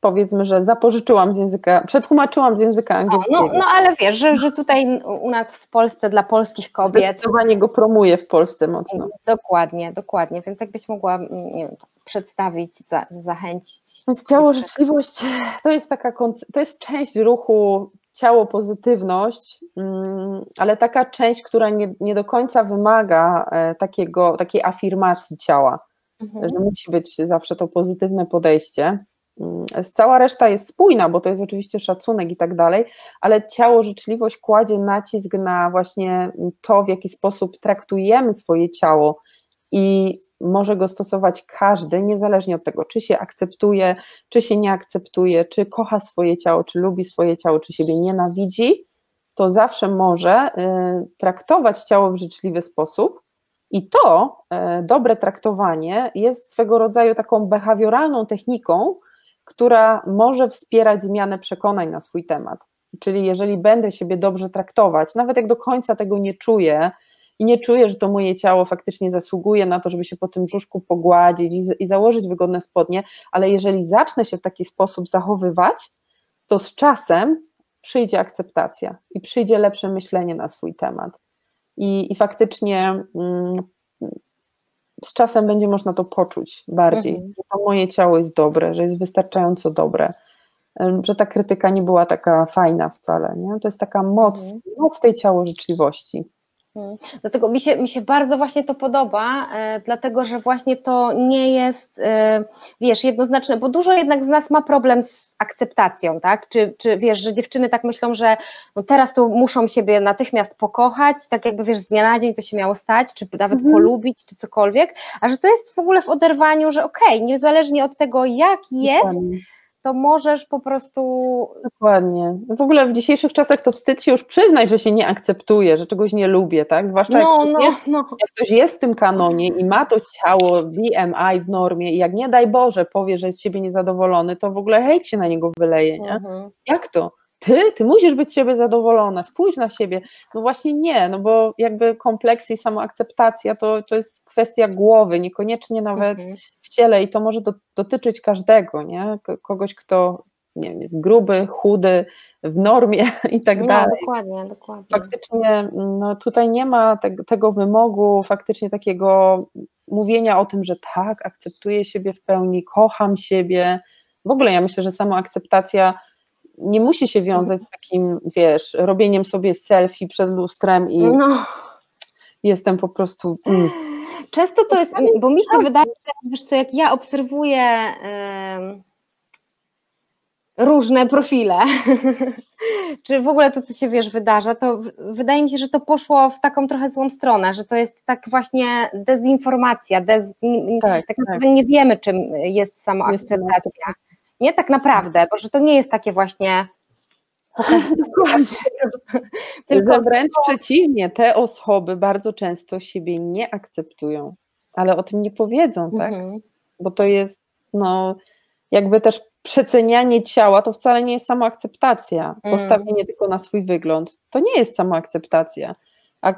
powiedzmy, że zapożyczyłam z języka, przetłumaczyłam z języka no, angielskiego. No, no ale wiesz, że, że tutaj u nas w Polsce dla polskich kobiet. Zdecydowanie go promuje w Polsce mocno. Dokładnie, dokładnie, więc jakbyś mogła wiem, przedstawić, za, zachęcić. Więc ciało życzliwość to jest taka, to jest część ruchu ciało pozytywność, mm, ale taka część, która nie, nie do końca wymaga e, takiego, takiej afirmacji ciała mhm. że musi być zawsze to pozytywne podejście. Mm, cała reszta jest spójna, bo to jest oczywiście szacunek i tak dalej, ale ciało życzliwość kładzie nacisk na właśnie to, w jaki sposób traktujemy swoje ciało i może go stosować każdy, niezależnie od tego, czy się akceptuje, czy się nie akceptuje, czy kocha swoje ciało, czy lubi swoje ciało, czy siebie nienawidzi, to zawsze może y, traktować ciało w życzliwy sposób i to e, dobre traktowanie jest swego rodzaju taką behawioralną techniką, która może wspierać zmianę przekonań na swój temat. Czyli jeżeli będę siebie dobrze traktować, nawet jak do końca tego nie czuję i nie czuję, że to moje ciało faktycznie zasługuje na to, żeby się po tym brzuszku pogładzić i, i założyć wygodne spodnie, ale jeżeli zacznę się w taki sposób zachowywać, to z czasem przyjdzie akceptacja i przyjdzie lepsze myślenie na swój temat i, i faktycznie mm, z czasem będzie można to poczuć bardziej, mhm. że to moje ciało jest dobre, że jest wystarczająco dobre, że ta krytyka nie była taka fajna wcale. Nie? To jest taka moc, mhm. moc tej ciało życzliwości. Mhm. Dlatego mi się, mi się bardzo właśnie to podoba, e, dlatego że właśnie to nie jest, e, wiesz, jednoznaczne, bo dużo jednak z nas ma problem z akceptacją, tak? Czy, czy wiesz, że dziewczyny tak myślą, że no teraz to muszą siebie natychmiast pokochać, tak jakby wiesz, z dnia na dzień to się miało stać, czy nawet mhm. polubić, czy cokolwiek, a że to jest w ogóle w oderwaniu, że okej, okay, niezależnie od tego, jak jest, Dokładnie to możesz po prostu. Dokładnie. W ogóle w dzisiejszych czasach to wstyd się już przyznać, że się nie akceptuje, że czegoś nie lubię, tak? Zwłaszcza no, jak, no, jest, no. jak ktoś jest w tym kanonie i ma to ciało BMI w normie i jak nie daj Boże powie, że jest z siebie niezadowolony, to w ogóle hejt się na niego wyleje, nie? Mhm. Jak to? Ty, ty musisz być siebie zadowolona, spójrz na siebie. No właśnie nie, no bo jakby kompleksy i samoakceptacja to, to jest kwestia głowy, niekoniecznie nawet mhm. w ciele i to może do, dotyczyć każdego, nie? Kogoś, kto nie wiem, jest gruby, chudy, w normie i tak no, dalej. Dokładnie, dokładnie. Faktycznie no, tutaj nie ma te, tego wymogu, faktycznie takiego mówienia o tym, że tak, akceptuję siebie w pełni, kocham siebie. W ogóle ja myślę, że samoakceptacja nie musi się wiązać z takim, wiesz, robieniem sobie selfie przed lustrem i no. jestem po prostu. Mm. Często to jest, bo mi się wydaje, że wiesz co, jak ja obserwuję różne profile, czy w ogóle to, co się wiesz, wydarza, to wydaje mi się, że to poszło w taką trochę złą stronę, że to jest tak właśnie dezinformacja, dez, tak, tak naprawdę tak. nie wiemy, czym jest samoakceptacja. Nie tak naprawdę, bo że to nie jest takie właśnie Tylko wręcz przeciwnie, te osoby bardzo często siebie nie akceptują, ale o tym nie powiedzą, tak? Mhm. Bo to jest no, jakby też przecenianie ciała to wcale nie jest samoakceptacja. Mm. Postawienie tylko na swój wygląd to nie jest samoakceptacja.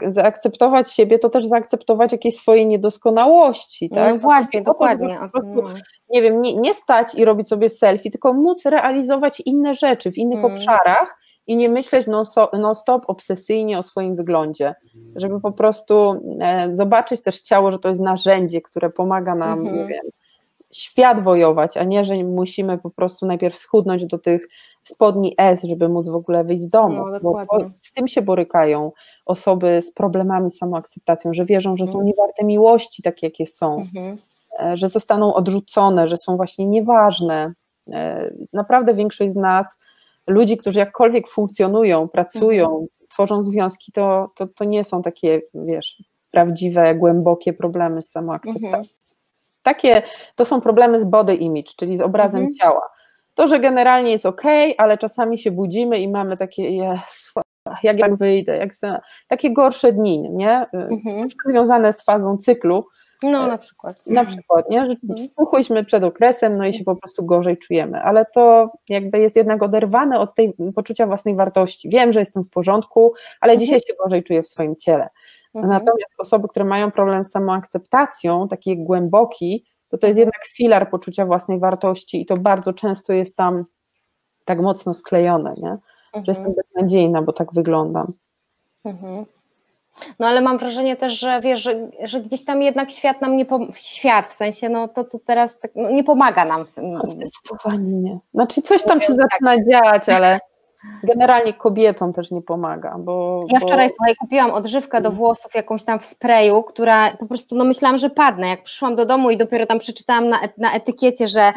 Zaakceptować siebie to też zaakceptować jakieś swoje niedoskonałości. Tak? No właśnie, dokładnie. Po prostu, nie wiem, nie, nie, stać i robić sobie selfie, tylko móc realizować inne rzeczy w innych mm. obszarach i nie myśleć non-stop, obsesyjnie o swoim wyglądzie, żeby po prostu e, zobaczyć też ciało, że to jest narzędzie, które pomaga nam, -hmm. nie wiem, świat wojować, a nie, że musimy po prostu najpierw schudnąć do tych spodni S, żeby móc w ogóle wyjść z domu. No, bo z tym się borykają osoby z problemami z samoakceptacją, że wierzą, że są mhm. niewarte miłości, takie jakie są, mhm. E, że zostaną odrzucone, że są właśnie nieważne. E, naprawdę większość z nas, ludzi, którzy jakkolwiek funkcjonują, pracują, mhm. tworzą związki, to, to, to nie są takie, wiesz, prawdziwe, głębokie problemy z samoakceptacją. Mhm takie, to są problemy z body image, czyli z obrazem mhm. ciała. To, że generalnie jest ok, ale czasami się budzimy i mamy takie, jak, jak wyjdę, jak takie gorsze dni, nie? Mhm. Związane z fazą cyklu. No, na przykład. Na przykład, nie? Mhm. spuchłyśmy przed okresem, no i się po prostu gorzej czujemy, ale to jakby jest jednak oderwane od tej poczucia własnej wartości. Wiem, że jestem w porządku, ale mhm. dzisiaj się gorzej czuję w swoim ciele. Mhm. Natomiast osoby, które mają problem z samoakceptacją, taki głęboki, to to jest mhm. jednak filar poczucia własnej wartości i to bardzo często jest tam tak mocno sklejone, nie? że jestem mhm. beznadziejna, bo tak wyglądam. Mhm. No ale mam wrażenie też, że wiesz, że, że gdzieś tam jednak świat nam nie pomaga, świat w sensie, no to co teraz, tak, no, nie pomaga nam. W tym. Zdecydowanie nie. Znaczy coś tam się tak. zaczyna dziać, ale Generalnie kobietom też nie pomaga, bo... Ja wczoraj, bo... słuchaj, kupiłam odżywkę do włosów jakąś tam w sprayu, która po prostu, no myślałam, że padnę. Jak przyszłam do domu i dopiero tam przeczytałam na, na etykiecie, że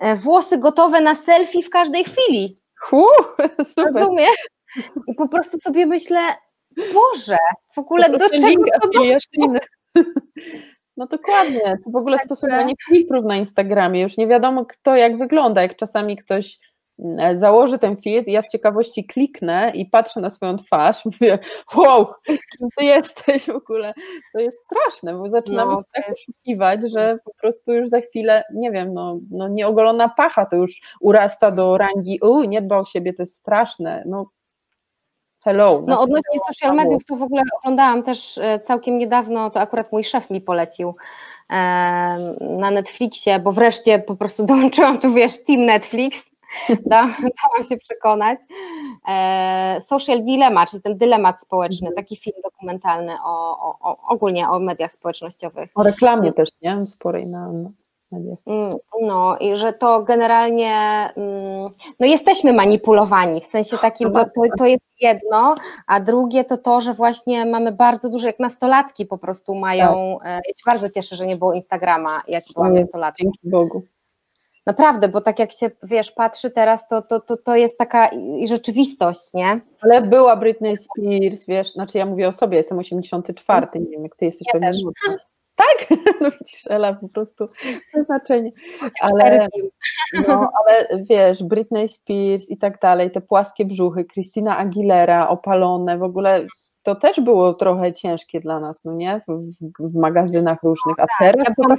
e, włosy gotowe na selfie w każdej chwili. Uu, super. I po prostu sobie myślę, Boże, w ogóle do czego to No dokładnie, to w ogóle stosowanie filtrów na Instagramie, już nie wiadomo kto jak wygląda, jak czasami ktoś E, założy ten filtr, ja z ciekawości kliknę i patrzę na swoją twarz, mówię, wow, kim ty jesteś w ogóle, to jest straszne, bo zaczynam no, tak jest... oszukiwać, że po prostu już za chwilę, nie wiem, no, no nieogolona pacha to już urasta do rangi, u, nie dba o siebie, to jest straszne, no. Hello. No. Odnośnie social mediów to w ogóle oglądałam też e, całkiem niedawno, to akurat mój szef mi polecił, na Netflixie, bo wreszcie po prostu dołączyłam tu, wiesz, Team Netflix dałam się przekonać. E, Social Dilemma, czyli ten dylemat społeczny, mhm. taki film dokumentalny o, o, ogólnie o mediach społecznościowych. O reklamie też, nie? Sporej na, mediach. Mm, no i że to generalnie, mm, no jesteśmy manipulowani, w sensie takim, to, to, to jest jedno, a drugie to to, że właśnie mamy bardzo dużo, jak nastolatki po prostu mają, tak. E, ja się bardzo cieszę, że nie było Instagrama, jak byłam nastolatką. Dzięki Bogu. Naprawdę, bo tak jak się, wiesz, patrzy teraz, to, to, to, to jest taka rzeczywistość, nie? Ale była Britney Spears, wiesz, znaczy ja mówię o sobie, jestem 84, nie wiem, jak ty jesteś ja pewnie Tak? No widzisz, Ela, po prostu znaczenie. Ale, no, ale wiesz, Britney Spears i tak dalej, te płaskie brzuchy, Christina Aguilera, opalone, w ogóle to też było trochę ciężkie dla nas, no nie? W, w magazynach różnych, a tak, teraz... Ja byłam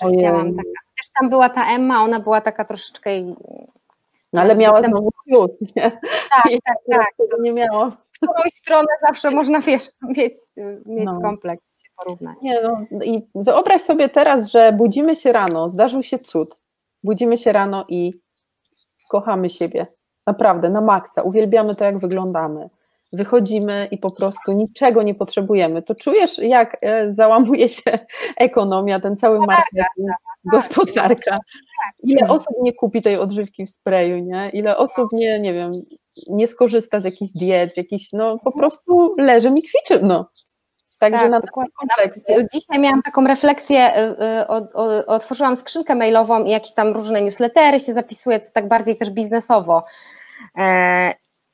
zawsze chciałam taka. Też tam była ta Emma, ona była taka troszeczkę... No, ale miała jestem... znowu fiut, nie? Tak, tak, tak. Tego nie miałam. W którąś stronę zawsze można, wiesz, mieć, mieć no. kompleks, się porównać. Nie, no i wyobraź sobie teraz, że budzimy się rano, zdarzył się cud, budzimy się rano i kochamy siebie, naprawdę, na maksa, uwielbiamy to, jak wyglądamy wychodzimy i po prostu niczego nie potrzebujemy, to czujesz, jak e, załamuje się ekonomia, ten cały marketing, tak, gospodarka. Tak. Ile osób nie kupi tej odżywki w sprayu, nie? Ile osób nie, nie wiem, nie skorzysta z jakichś diet, jakiś, no po prostu leży mi kwiczy, no. Także tak, na dokładnie. Dzisiaj miałam taką refleksję, y, y, otworzyłam skrzynkę mailową i jakieś tam różne newslettery się zapisuję, to tak bardziej też biznesowo.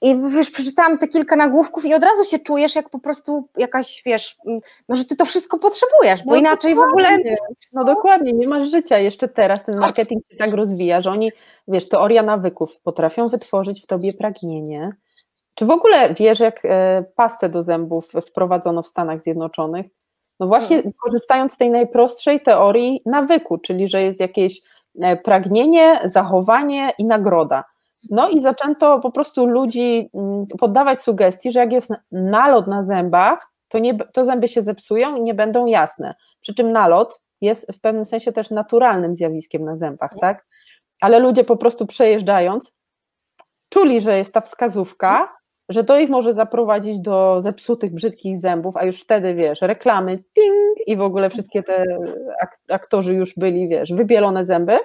I wiesz, przeczytałam te kilka nagłówków i od razu się czujesz jak po prostu jakaś, wiesz, no że ty to wszystko potrzebujesz, bo no inaczej w ogóle... No dokładnie, nie masz życia. Jeszcze teraz ten marketing się tak rozwija, że oni, wiesz, teoria nawyków potrafią wytworzyć w tobie pragnienie, czy w ogóle wiesz, jak e, pastę do zębów wprowadzono w Stanach Zjednoczonych? No właśnie hmm. korzystając z tej najprostszej teorii nawyku, czyli że jest jakieś e, pragnienie, zachowanie i nagroda. No i zaczęto po prostu ludzi mm, poddawać sugestii, że jak jest nalot na zębach, to, nie, to zęby się zepsują i nie będą jasne. Przy czym nalot jest w pewnym sensie też naturalnym zjawiskiem na zębach, tak? Ale ludzie po prostu przejeżdżając, czuli, że jest ta wskazówka że to ich może zaprowadzić do zepsutych, brzydkich zębów, a już wtedy, wiesz, reklamy, ting, i w ogóle wszystkie te aktorzy już byli, wiesz, wybielone zęby,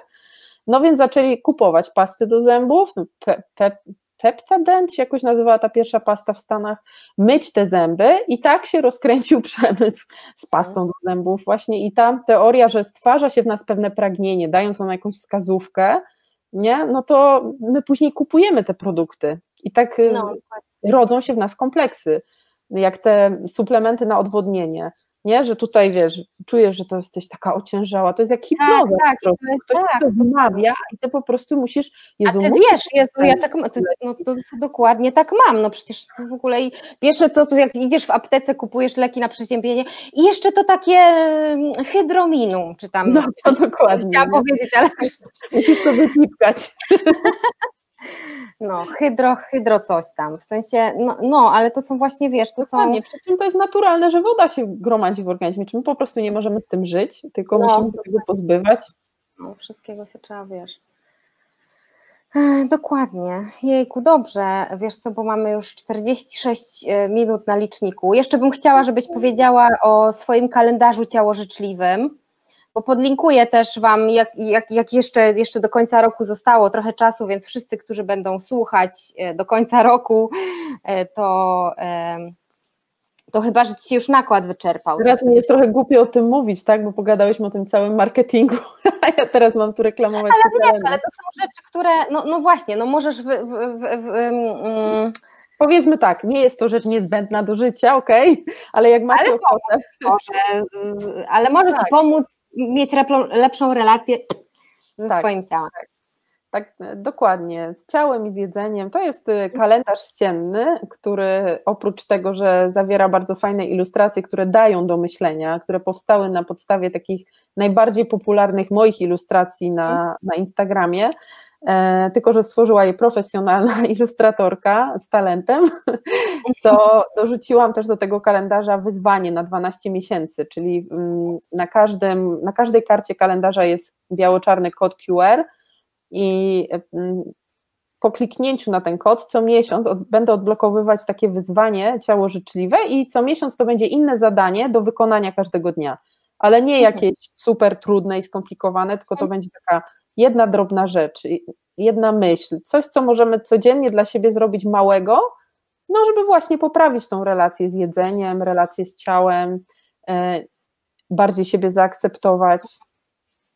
no więc zaczęli kupować pasty do zębów, no, pe, pe, Peptadent się jakoś nazywała ta pierwsza pasta w Stanach, myć te zęby i tak się rozkręcił przemysł z pastą do zębów. Właśnie i ta teoria, że stwarza się w nas pewne pragnienie, dając nam jakąś wskazówkę, nie, no to my później kupujemy te produkty i tak no, rodzą się w nas kompleksy, jak te suplementy na odwodnienie, nie? Że tutaj wiesz, czujesz, że to jesteś taka ociężała, to jest jak hipnoza. Tak, tak, to jest, Ktoś tak, to wymawia i ty po prostu musisz. Jezu, A ty wiesz, Jezu, ja tak to, no, to dokładnie tak mam. No przecież w ogóle i pierwsze co, to jak idziesz w aptece, kupujesz leki na przeziębienie i jeszcze to takie mm, hydrominum, czy tam. No to dokładnie. Chciałam powiedzieć, ale. Musisz to wypipkać. No, hydro, hydro coś tam, w sensie, no, no ale to są właśnie, wiesz, to Dokładnie, są... przy czym to jest naturalne, że woda się gromadzi w organizmie, czy my po prostu nie możemy z tym żyć, tylko no, musimy tego pozbywać. No, wszystkiego się trzeba, wiesz... Dokładnie. Jejku, dobrze. Wiesz co, bo mamy już 46 e, minut na liczniku. Jeszcze bym chciała, żebyś powiedziała o swoim kalendarzu ciałożyczliwym bo podlinkuję też Wam, jak, jak, jak jeszcze, jeszcze do końca roku zostało trochę czasu, więc wszyscy, którzy będą słuchać e, do końca roku, e, to, to chyba, że Ci się już nakład wyczerpał. Teraz mi jest trochę głupio o tym mówić, tak, bo pogadałyśmy o tym całym marketingu, a ja teraz mam tu reklamować. Ale wiesz, ale to są rzeczy, które, no, no właśnie, no możesz w, w, w, mm, Powiedzmy tak, nie jest to rzecz niezbędna do życia, ok, ale jak macie ale ochotę. Może, ale może tak. Ci pomóc mieć lepszą relację ze tak, swoim ciałem. Tak. Tak, dokładnie. Z ciałem i z jedzeniem. To jest y, kalendarz ścienny, który oprócz tego, że zawiera bardzo fajne ilustracje, które dają do myślenia, które powstały na podstawie takich najbardziej popularnych moich ilustracji na, na Instagramie, tylko że stworzyła je profesjonalna ilustratorka z talentem, to dorzuciłam też do tego kalendarza wyzwanie na 12 miesięcy, czyli mm, na, każdym, na każdej karcie kalendarza jest biało-czarny kod QR i mm, po kliknięciu na ten kod co miesiąc od, będę odblokowywać takie wyzwanie ciało życzliwe i co miesiąc to będzie inne zadanie do wykonania każdego dnia, ale nie mhm. jakieś super trudne i skomplikowane, tylko to będzie taka jedna drobna rzecz, jedna myśl, coś, co możemy codziennie dla siebie zrobić małego, no żeby właśnie poprawić tą relację z jedzeniem, relację z ciałem, e, bardziej siebie zaakceptować,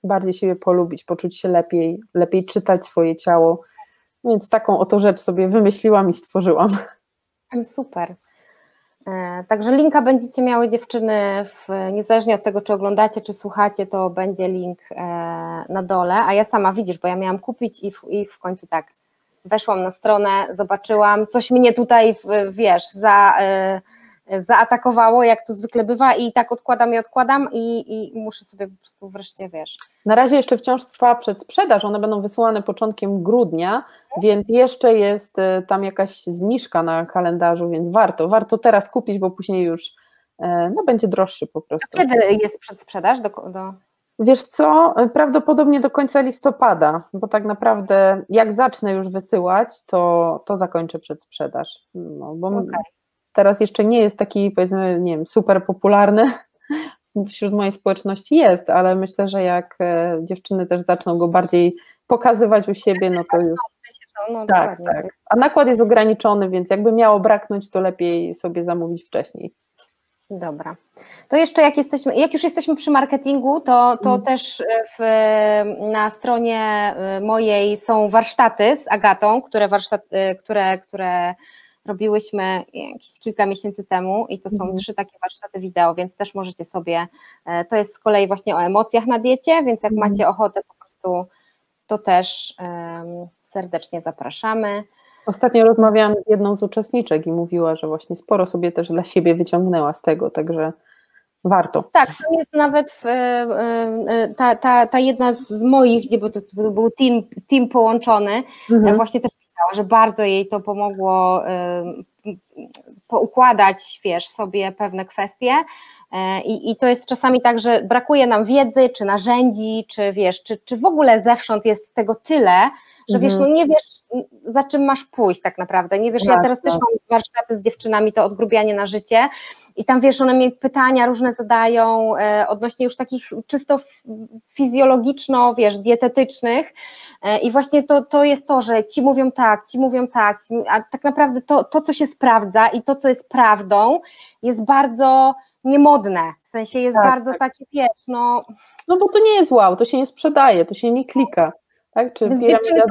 bardziej siebie polubić, poczuć się lepiej, lepiej czytać swoje ciało. Więc taką oto rzecz sobie wymyśliłam i stworzyłam. Super. E, także linka będziecie miały dziewczyny, w, niezależnie od tego, czy oglądacie, czy słuchacie, to będzie link e, na dole, a ja sama widzisz, bo ja miałam kupić i w, i w końcu tak, weszłam na stronę, zobaczyłam, coś mnie tutaj, wiesz, za e, zaatakowało, jak to zwykle bywa i tak odkładam i odkładam i, i muszę sobie po prostu wreszcie, wiesz. Na razie jeszcze wciąż trwa przedsprzedaż, one będą wysyłane początkiem grudnia, więc jeszcze jest y, tam jakaś zniżka na kalendarzu, więc warto, warto teraz kupić, bo później już e, no, będzie droższy po prostu. A kiedy jest przedsprzedaż do, do... Wiesz co, prawdopodobnie do końca listopada, bo tak naprawdę jak zacznę już wysyłać, to, to zakończę przedsprzedaż. No, bo okay teraz jeszcze nie jest taki, powiedzmy, nie wiem, super popularny. Wśród mojej społeczności jest, ale myślę, że jak e, dziewczyny też zaczną go bardziej pokazywać u siebie, no to już. No, tak, tak. A nakład jest ograniczony, więc jakby miało braknąć, to lepiej sobie zamówić wcześniej. Dobra. To jeszcze jak jesteśmy, jak już jesteśmy przy marketingu, to, to mm. też w, na stronie y, mojej są warsztaty z Agatą, które, warsztat, y, które, które robiłyśmy jakieś kilka miesięcy temu i to są mm. trzy takie warsztaty wideo, więc też możecie sobie, e, to jest z kolei właśnie o emocjach na diecie, więc jak mm. macie ochotę po prostu, to też um, serdecznie zapraszamy. Ostatnio rozmawiałam z jedną z uczestniczek i mówiła, że właśnie sporo sobie też dla siebie wyciągnęła z tego, także warto. Tak, to jest nawet w, e, e, ta, ta, ta jedna z moich, gdzie był, był team, team połączony, mhm. właśnie też pisała, że bardzo jej to pomogło poukładać, wiesz, sobie pewne kwestie. E, I, I to jest czasami tak, że brakuje nam wiedzy, czy narzędzi, czy wiesz, czy, czy w ogóle zewsząd jest tego tyle, że wiesz, mhm. no nie wiesz, za czym masz pójść tak naprawdę. Nie wiesz, ja tak, teraz też tak. mam warsztaty z dziewczynami, to odgrubianie na życie i tam wiesz, one mi pytania różne zadają e, odnośnie już takich czysto fizjologiczno, wiesz, dietetycznych e, i właśnie to, to jest to, że ci mówią tak, ci mówią tak, a tak naprawdę to, to, co się sprawdza i to, co jest prawdą, jest bardzo niemodne, w sensie jest tak, bardzo tak. takie, wiesz, no... No bo to nie jest wow, to się nie sprzedaje, to się nie klika. Tak? Czy piramida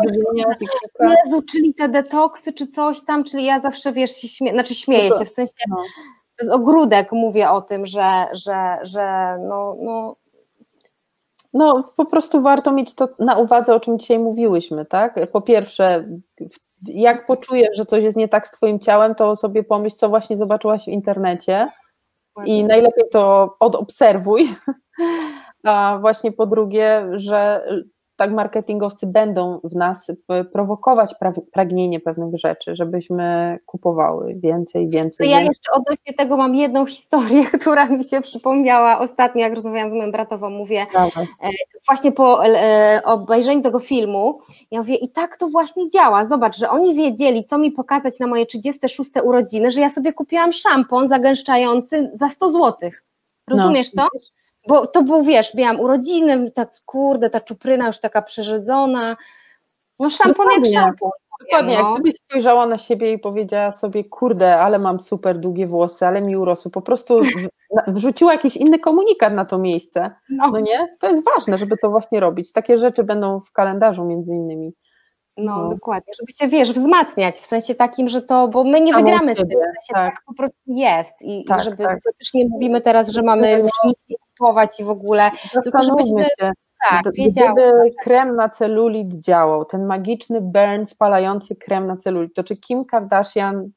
Jezu, czyli te detoksy, czy coś tam, czyli ja zawsze, wiesz, się śmieję, znaczy śmieję się, w sensie no. z ogródek mówię o tym, że, że, że no, no no, po prostu warto mieć to na uwadze, o czym dzisiaj mówiłyśmy, tak? Po pierwsze, jak poczujesz, że coś jest nie tak z Twoim ciałem, to sobie pomyśl, co właśnie zobaczyłaś w internecie i najlepiej to odobserwuj. A właśnie po drugie, że tak marketingowcy będą w nas prowokować pragnienie pewnych rzeczy, żebyśmy kupowały więcej, więcej. To ja jeszcze odnośnie tego mam jedną historię, która mi się przypomniała ostatnio, jak rozmawiałam z moją bratową, mówię, e, właśnie po e, obejrzeniu tego filmu, ja mówię i tak to właśnie działa, zobacz, że oni wiedzieli, co mi pokazać na moje 36 urodziny, że ja sobie kupiłam szampon zagęszczający za 100 zł. Rozumiesz no. to? Bo to był, wiesz, miałam urodziny, tak kurde, ta czupryna już taka przerzedzona, no szampon jak szampon. Dokładnie, no. jak gdybyś spojrzała na siebie i powiedziała sobie, kurde, ale mam super długie włosy, ale mi urosły, po prostu wrzuciła jakiś inny komunikat na to miejsce, no. no nie? To jest ważne, żeby to właśnie robić. Takie rzeczy będą w kalendarzu między innymi. No, no, dokładnie, żeby się, wiesz, wzmacniać, w sensie takim, że to, bo my nie wygramy z tym, w sensie tak. tak. po prostu jest i tak, żeby, tak. to też nie mówimy teraz, że mamy już nic nie kupować i w ogóle, tylko żebyśmy... Się. Tak, Gdyby krem na celulit działał, ten magiczny burn spalający krem na celulit, to czy Kim Kardashian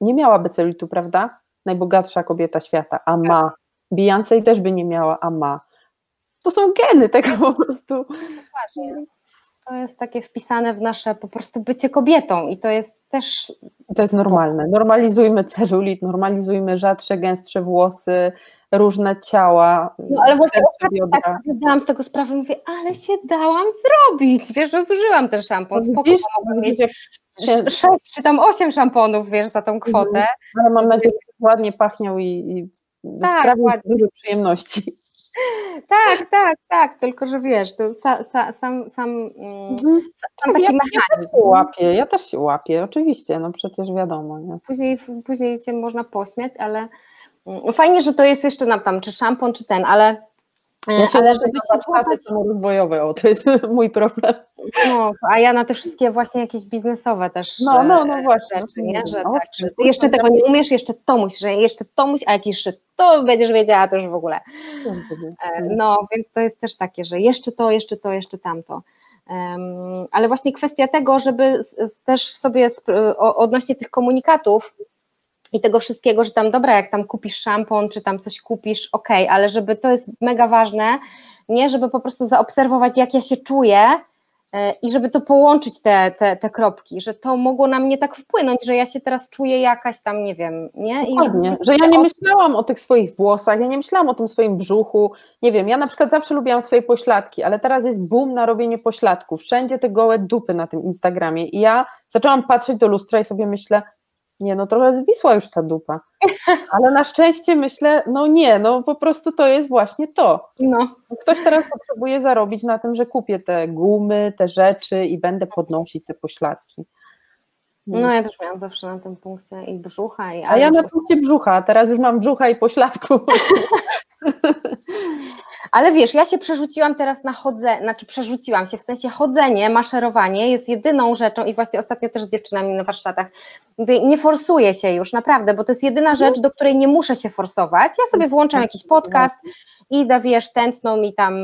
nie miałaby celulitu, prawda? Najbogatsza kobieta świata, a ma. Tak. Beyoncé też by nie miała, a ma. To są geny tego po prostu. Dokładnie to jest takie wpisane w nasze po prostu bycie kobietą i to jest też... To jest normalne. Normalizujmy celulit, normalizujmy rzadsze, gęstsze włosy, różne ciała. No ale właśnie tak sobie zdałam z tego sprawę, mówię, ale się dałam zrobić, wiesz, zużyłam ten szampon, no spoko, mogłam mieć sześć czy tam osiem szamponów, wiesz, za tą mhm. kwotę. Ale mam nadzieję, że ładnie pachniał i, i tak, sprawił dużo przyjemności. Tak, tak, tak, tylko że wiesz, to sa, sa, sam, sam, mm, mhm. sam taki ja, mechanizm. Ja też się łapię, ja też się łapię, oczywiście, no przecież wiadomo. Nie? Później, później się można pośmiać, ale mm, fajnie, że to jest jeszcze nam tam, czy szampon, czy ten, ale ja się ale żeby się złapać... rozwojowe, o, to jest mój problem. No, a ja na te wszystkie właśnie jakieś biznesowe też no, no, no właśnie, rzeczy, nie? Że no, tak, że jeszcze tego nie umiesz, jeszcze to musisz, jeszcze to musisz, a jak jeszcze to będziesz wiedziała, to już w ogóle. E, no, więc to jest też takie, że jeszcze to, jeszcze to, jeszcze tamto. Ale właśnie kwestia tego, żeby też sobie odnośnie tych komunikatów, i tego wszystkiego, że tam dobra, jak tam kupisz szampon, czy tam coś kupisz, ok, ale żeby to jest mega ważne, nie, żeby po prostu zaobserwować, jak ja się czuję e, i żeby to połączyć te, te, te kropki, że to mogło na mnie tak wpłynąć, że ja się teraz czuję jakaś tam, nie wiem, nie? I że ja nie myślałam o tych swoich włosach, ja nie myślałam o tym swoim brzuchu, nie wiem, ja na przykład zawsze lubiłam swoje pośladki, ale teraz jest boom na robienie pośladków, wszędzie te gołe dupy na tym Instagramie i ja zaczęłam patrzeć do lustra i sobie myślę, nie, no trochę zwisła już ta dupa. Ale na szczęście myślę, no nie, no po prostu to jest właśnie to. No. Ktoś teraz potrzebuje zarobić na tym, że kupię te gumy, te rzeczy i będę podnosić te pośladki. No ja też miałam zawsze na tym punkcie i brzucha, i A ja na punkcie brzucha, teraz już mam brzucha i pośladku. Ale wiesz, ja się przerzuciłam teraz na chodzenie, znaczy przerzuciłam się, w sensie chodzenie, maszerowanie jest jedyną rzeczą i właśnie ostatnio też z dziewczynami na warsztatach mówię, nie forsuję się już, naprawdę, bo to jest jedyna Mhm. rzecz, do której nie muszę się forsować. Ja sobie włączam jakiś podcast, idę, wiesz, tętną mi tam,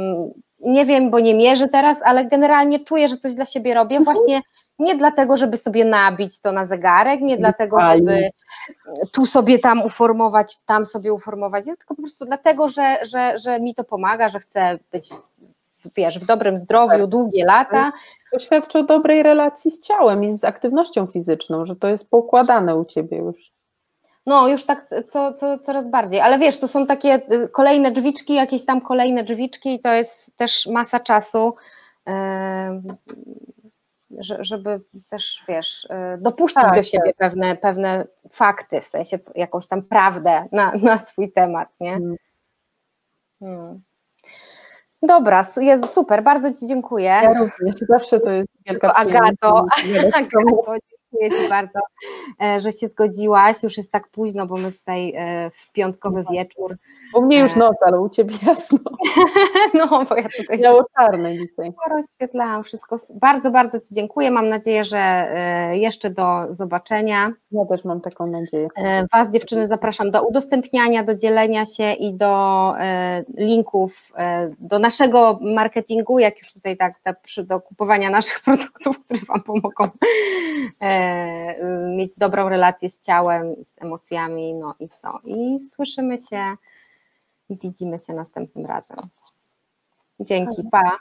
nie wiem, bo nie mierzy teraz, ale generalnie czuję, że coś dla siebie robię, Mhm. właśnie nie dlatego, żeby sobie nabić to na zegarek, nie dlatego, żeby tu sobie tam uformować, tam sobie uformować, tylko po prostu dlatego, że, że, że mi to pomaga, że chcę być, wiesz, w dobrym zdrowiu długie lata. To świadczy o dobrej relacji z ciałem i z aktywnością fizyczną, że to jest poukładane u ciebie już. No, już tak co, co, coraz bardziej, ale wiesz, to są takie y, kolejne drzwiczki, jakieś tam kolejne drzwiczki i to jest też masa czasu, żeby też, wiesz, y, dopuścić Tak, do siebie pewne, pewne fakty, w sensie jakąś tam prawdę na, na swój temat, nie? Mm. Hmm. Dobra, Jezu, super, bardzo Ci dziękuję. Ja również, zawsze to jest wielka Agato. Agato, dziękuję Ci bardzo, e, że się zgodziłaś. Już jest tak późno, bo my tutaj e, w piątkowy wieczór. U mnie już noc, ale u ciebie jasno. No, bo ja tutaj Biało czarne dzisiaj. rozświetlałam wszystko. Bardzo, bardzo Ci dziękuję. Mam nadzieję, że e, jeszcze do zobaczenia. Ja też mam taką nadzieję. E, Was, dziewczyny, zapraszam do udostępniania, do dzielenia się i do e, linków e, do naszego marketingu, jak już tutaj tak, tak do kupowania naszych produktów, które Wam pomogą e, e, mieć dobrą relację z ciałem, z emocjami, no i co. I słyszymy się i widzimy się następnym razem. Dzięki, tak. pa.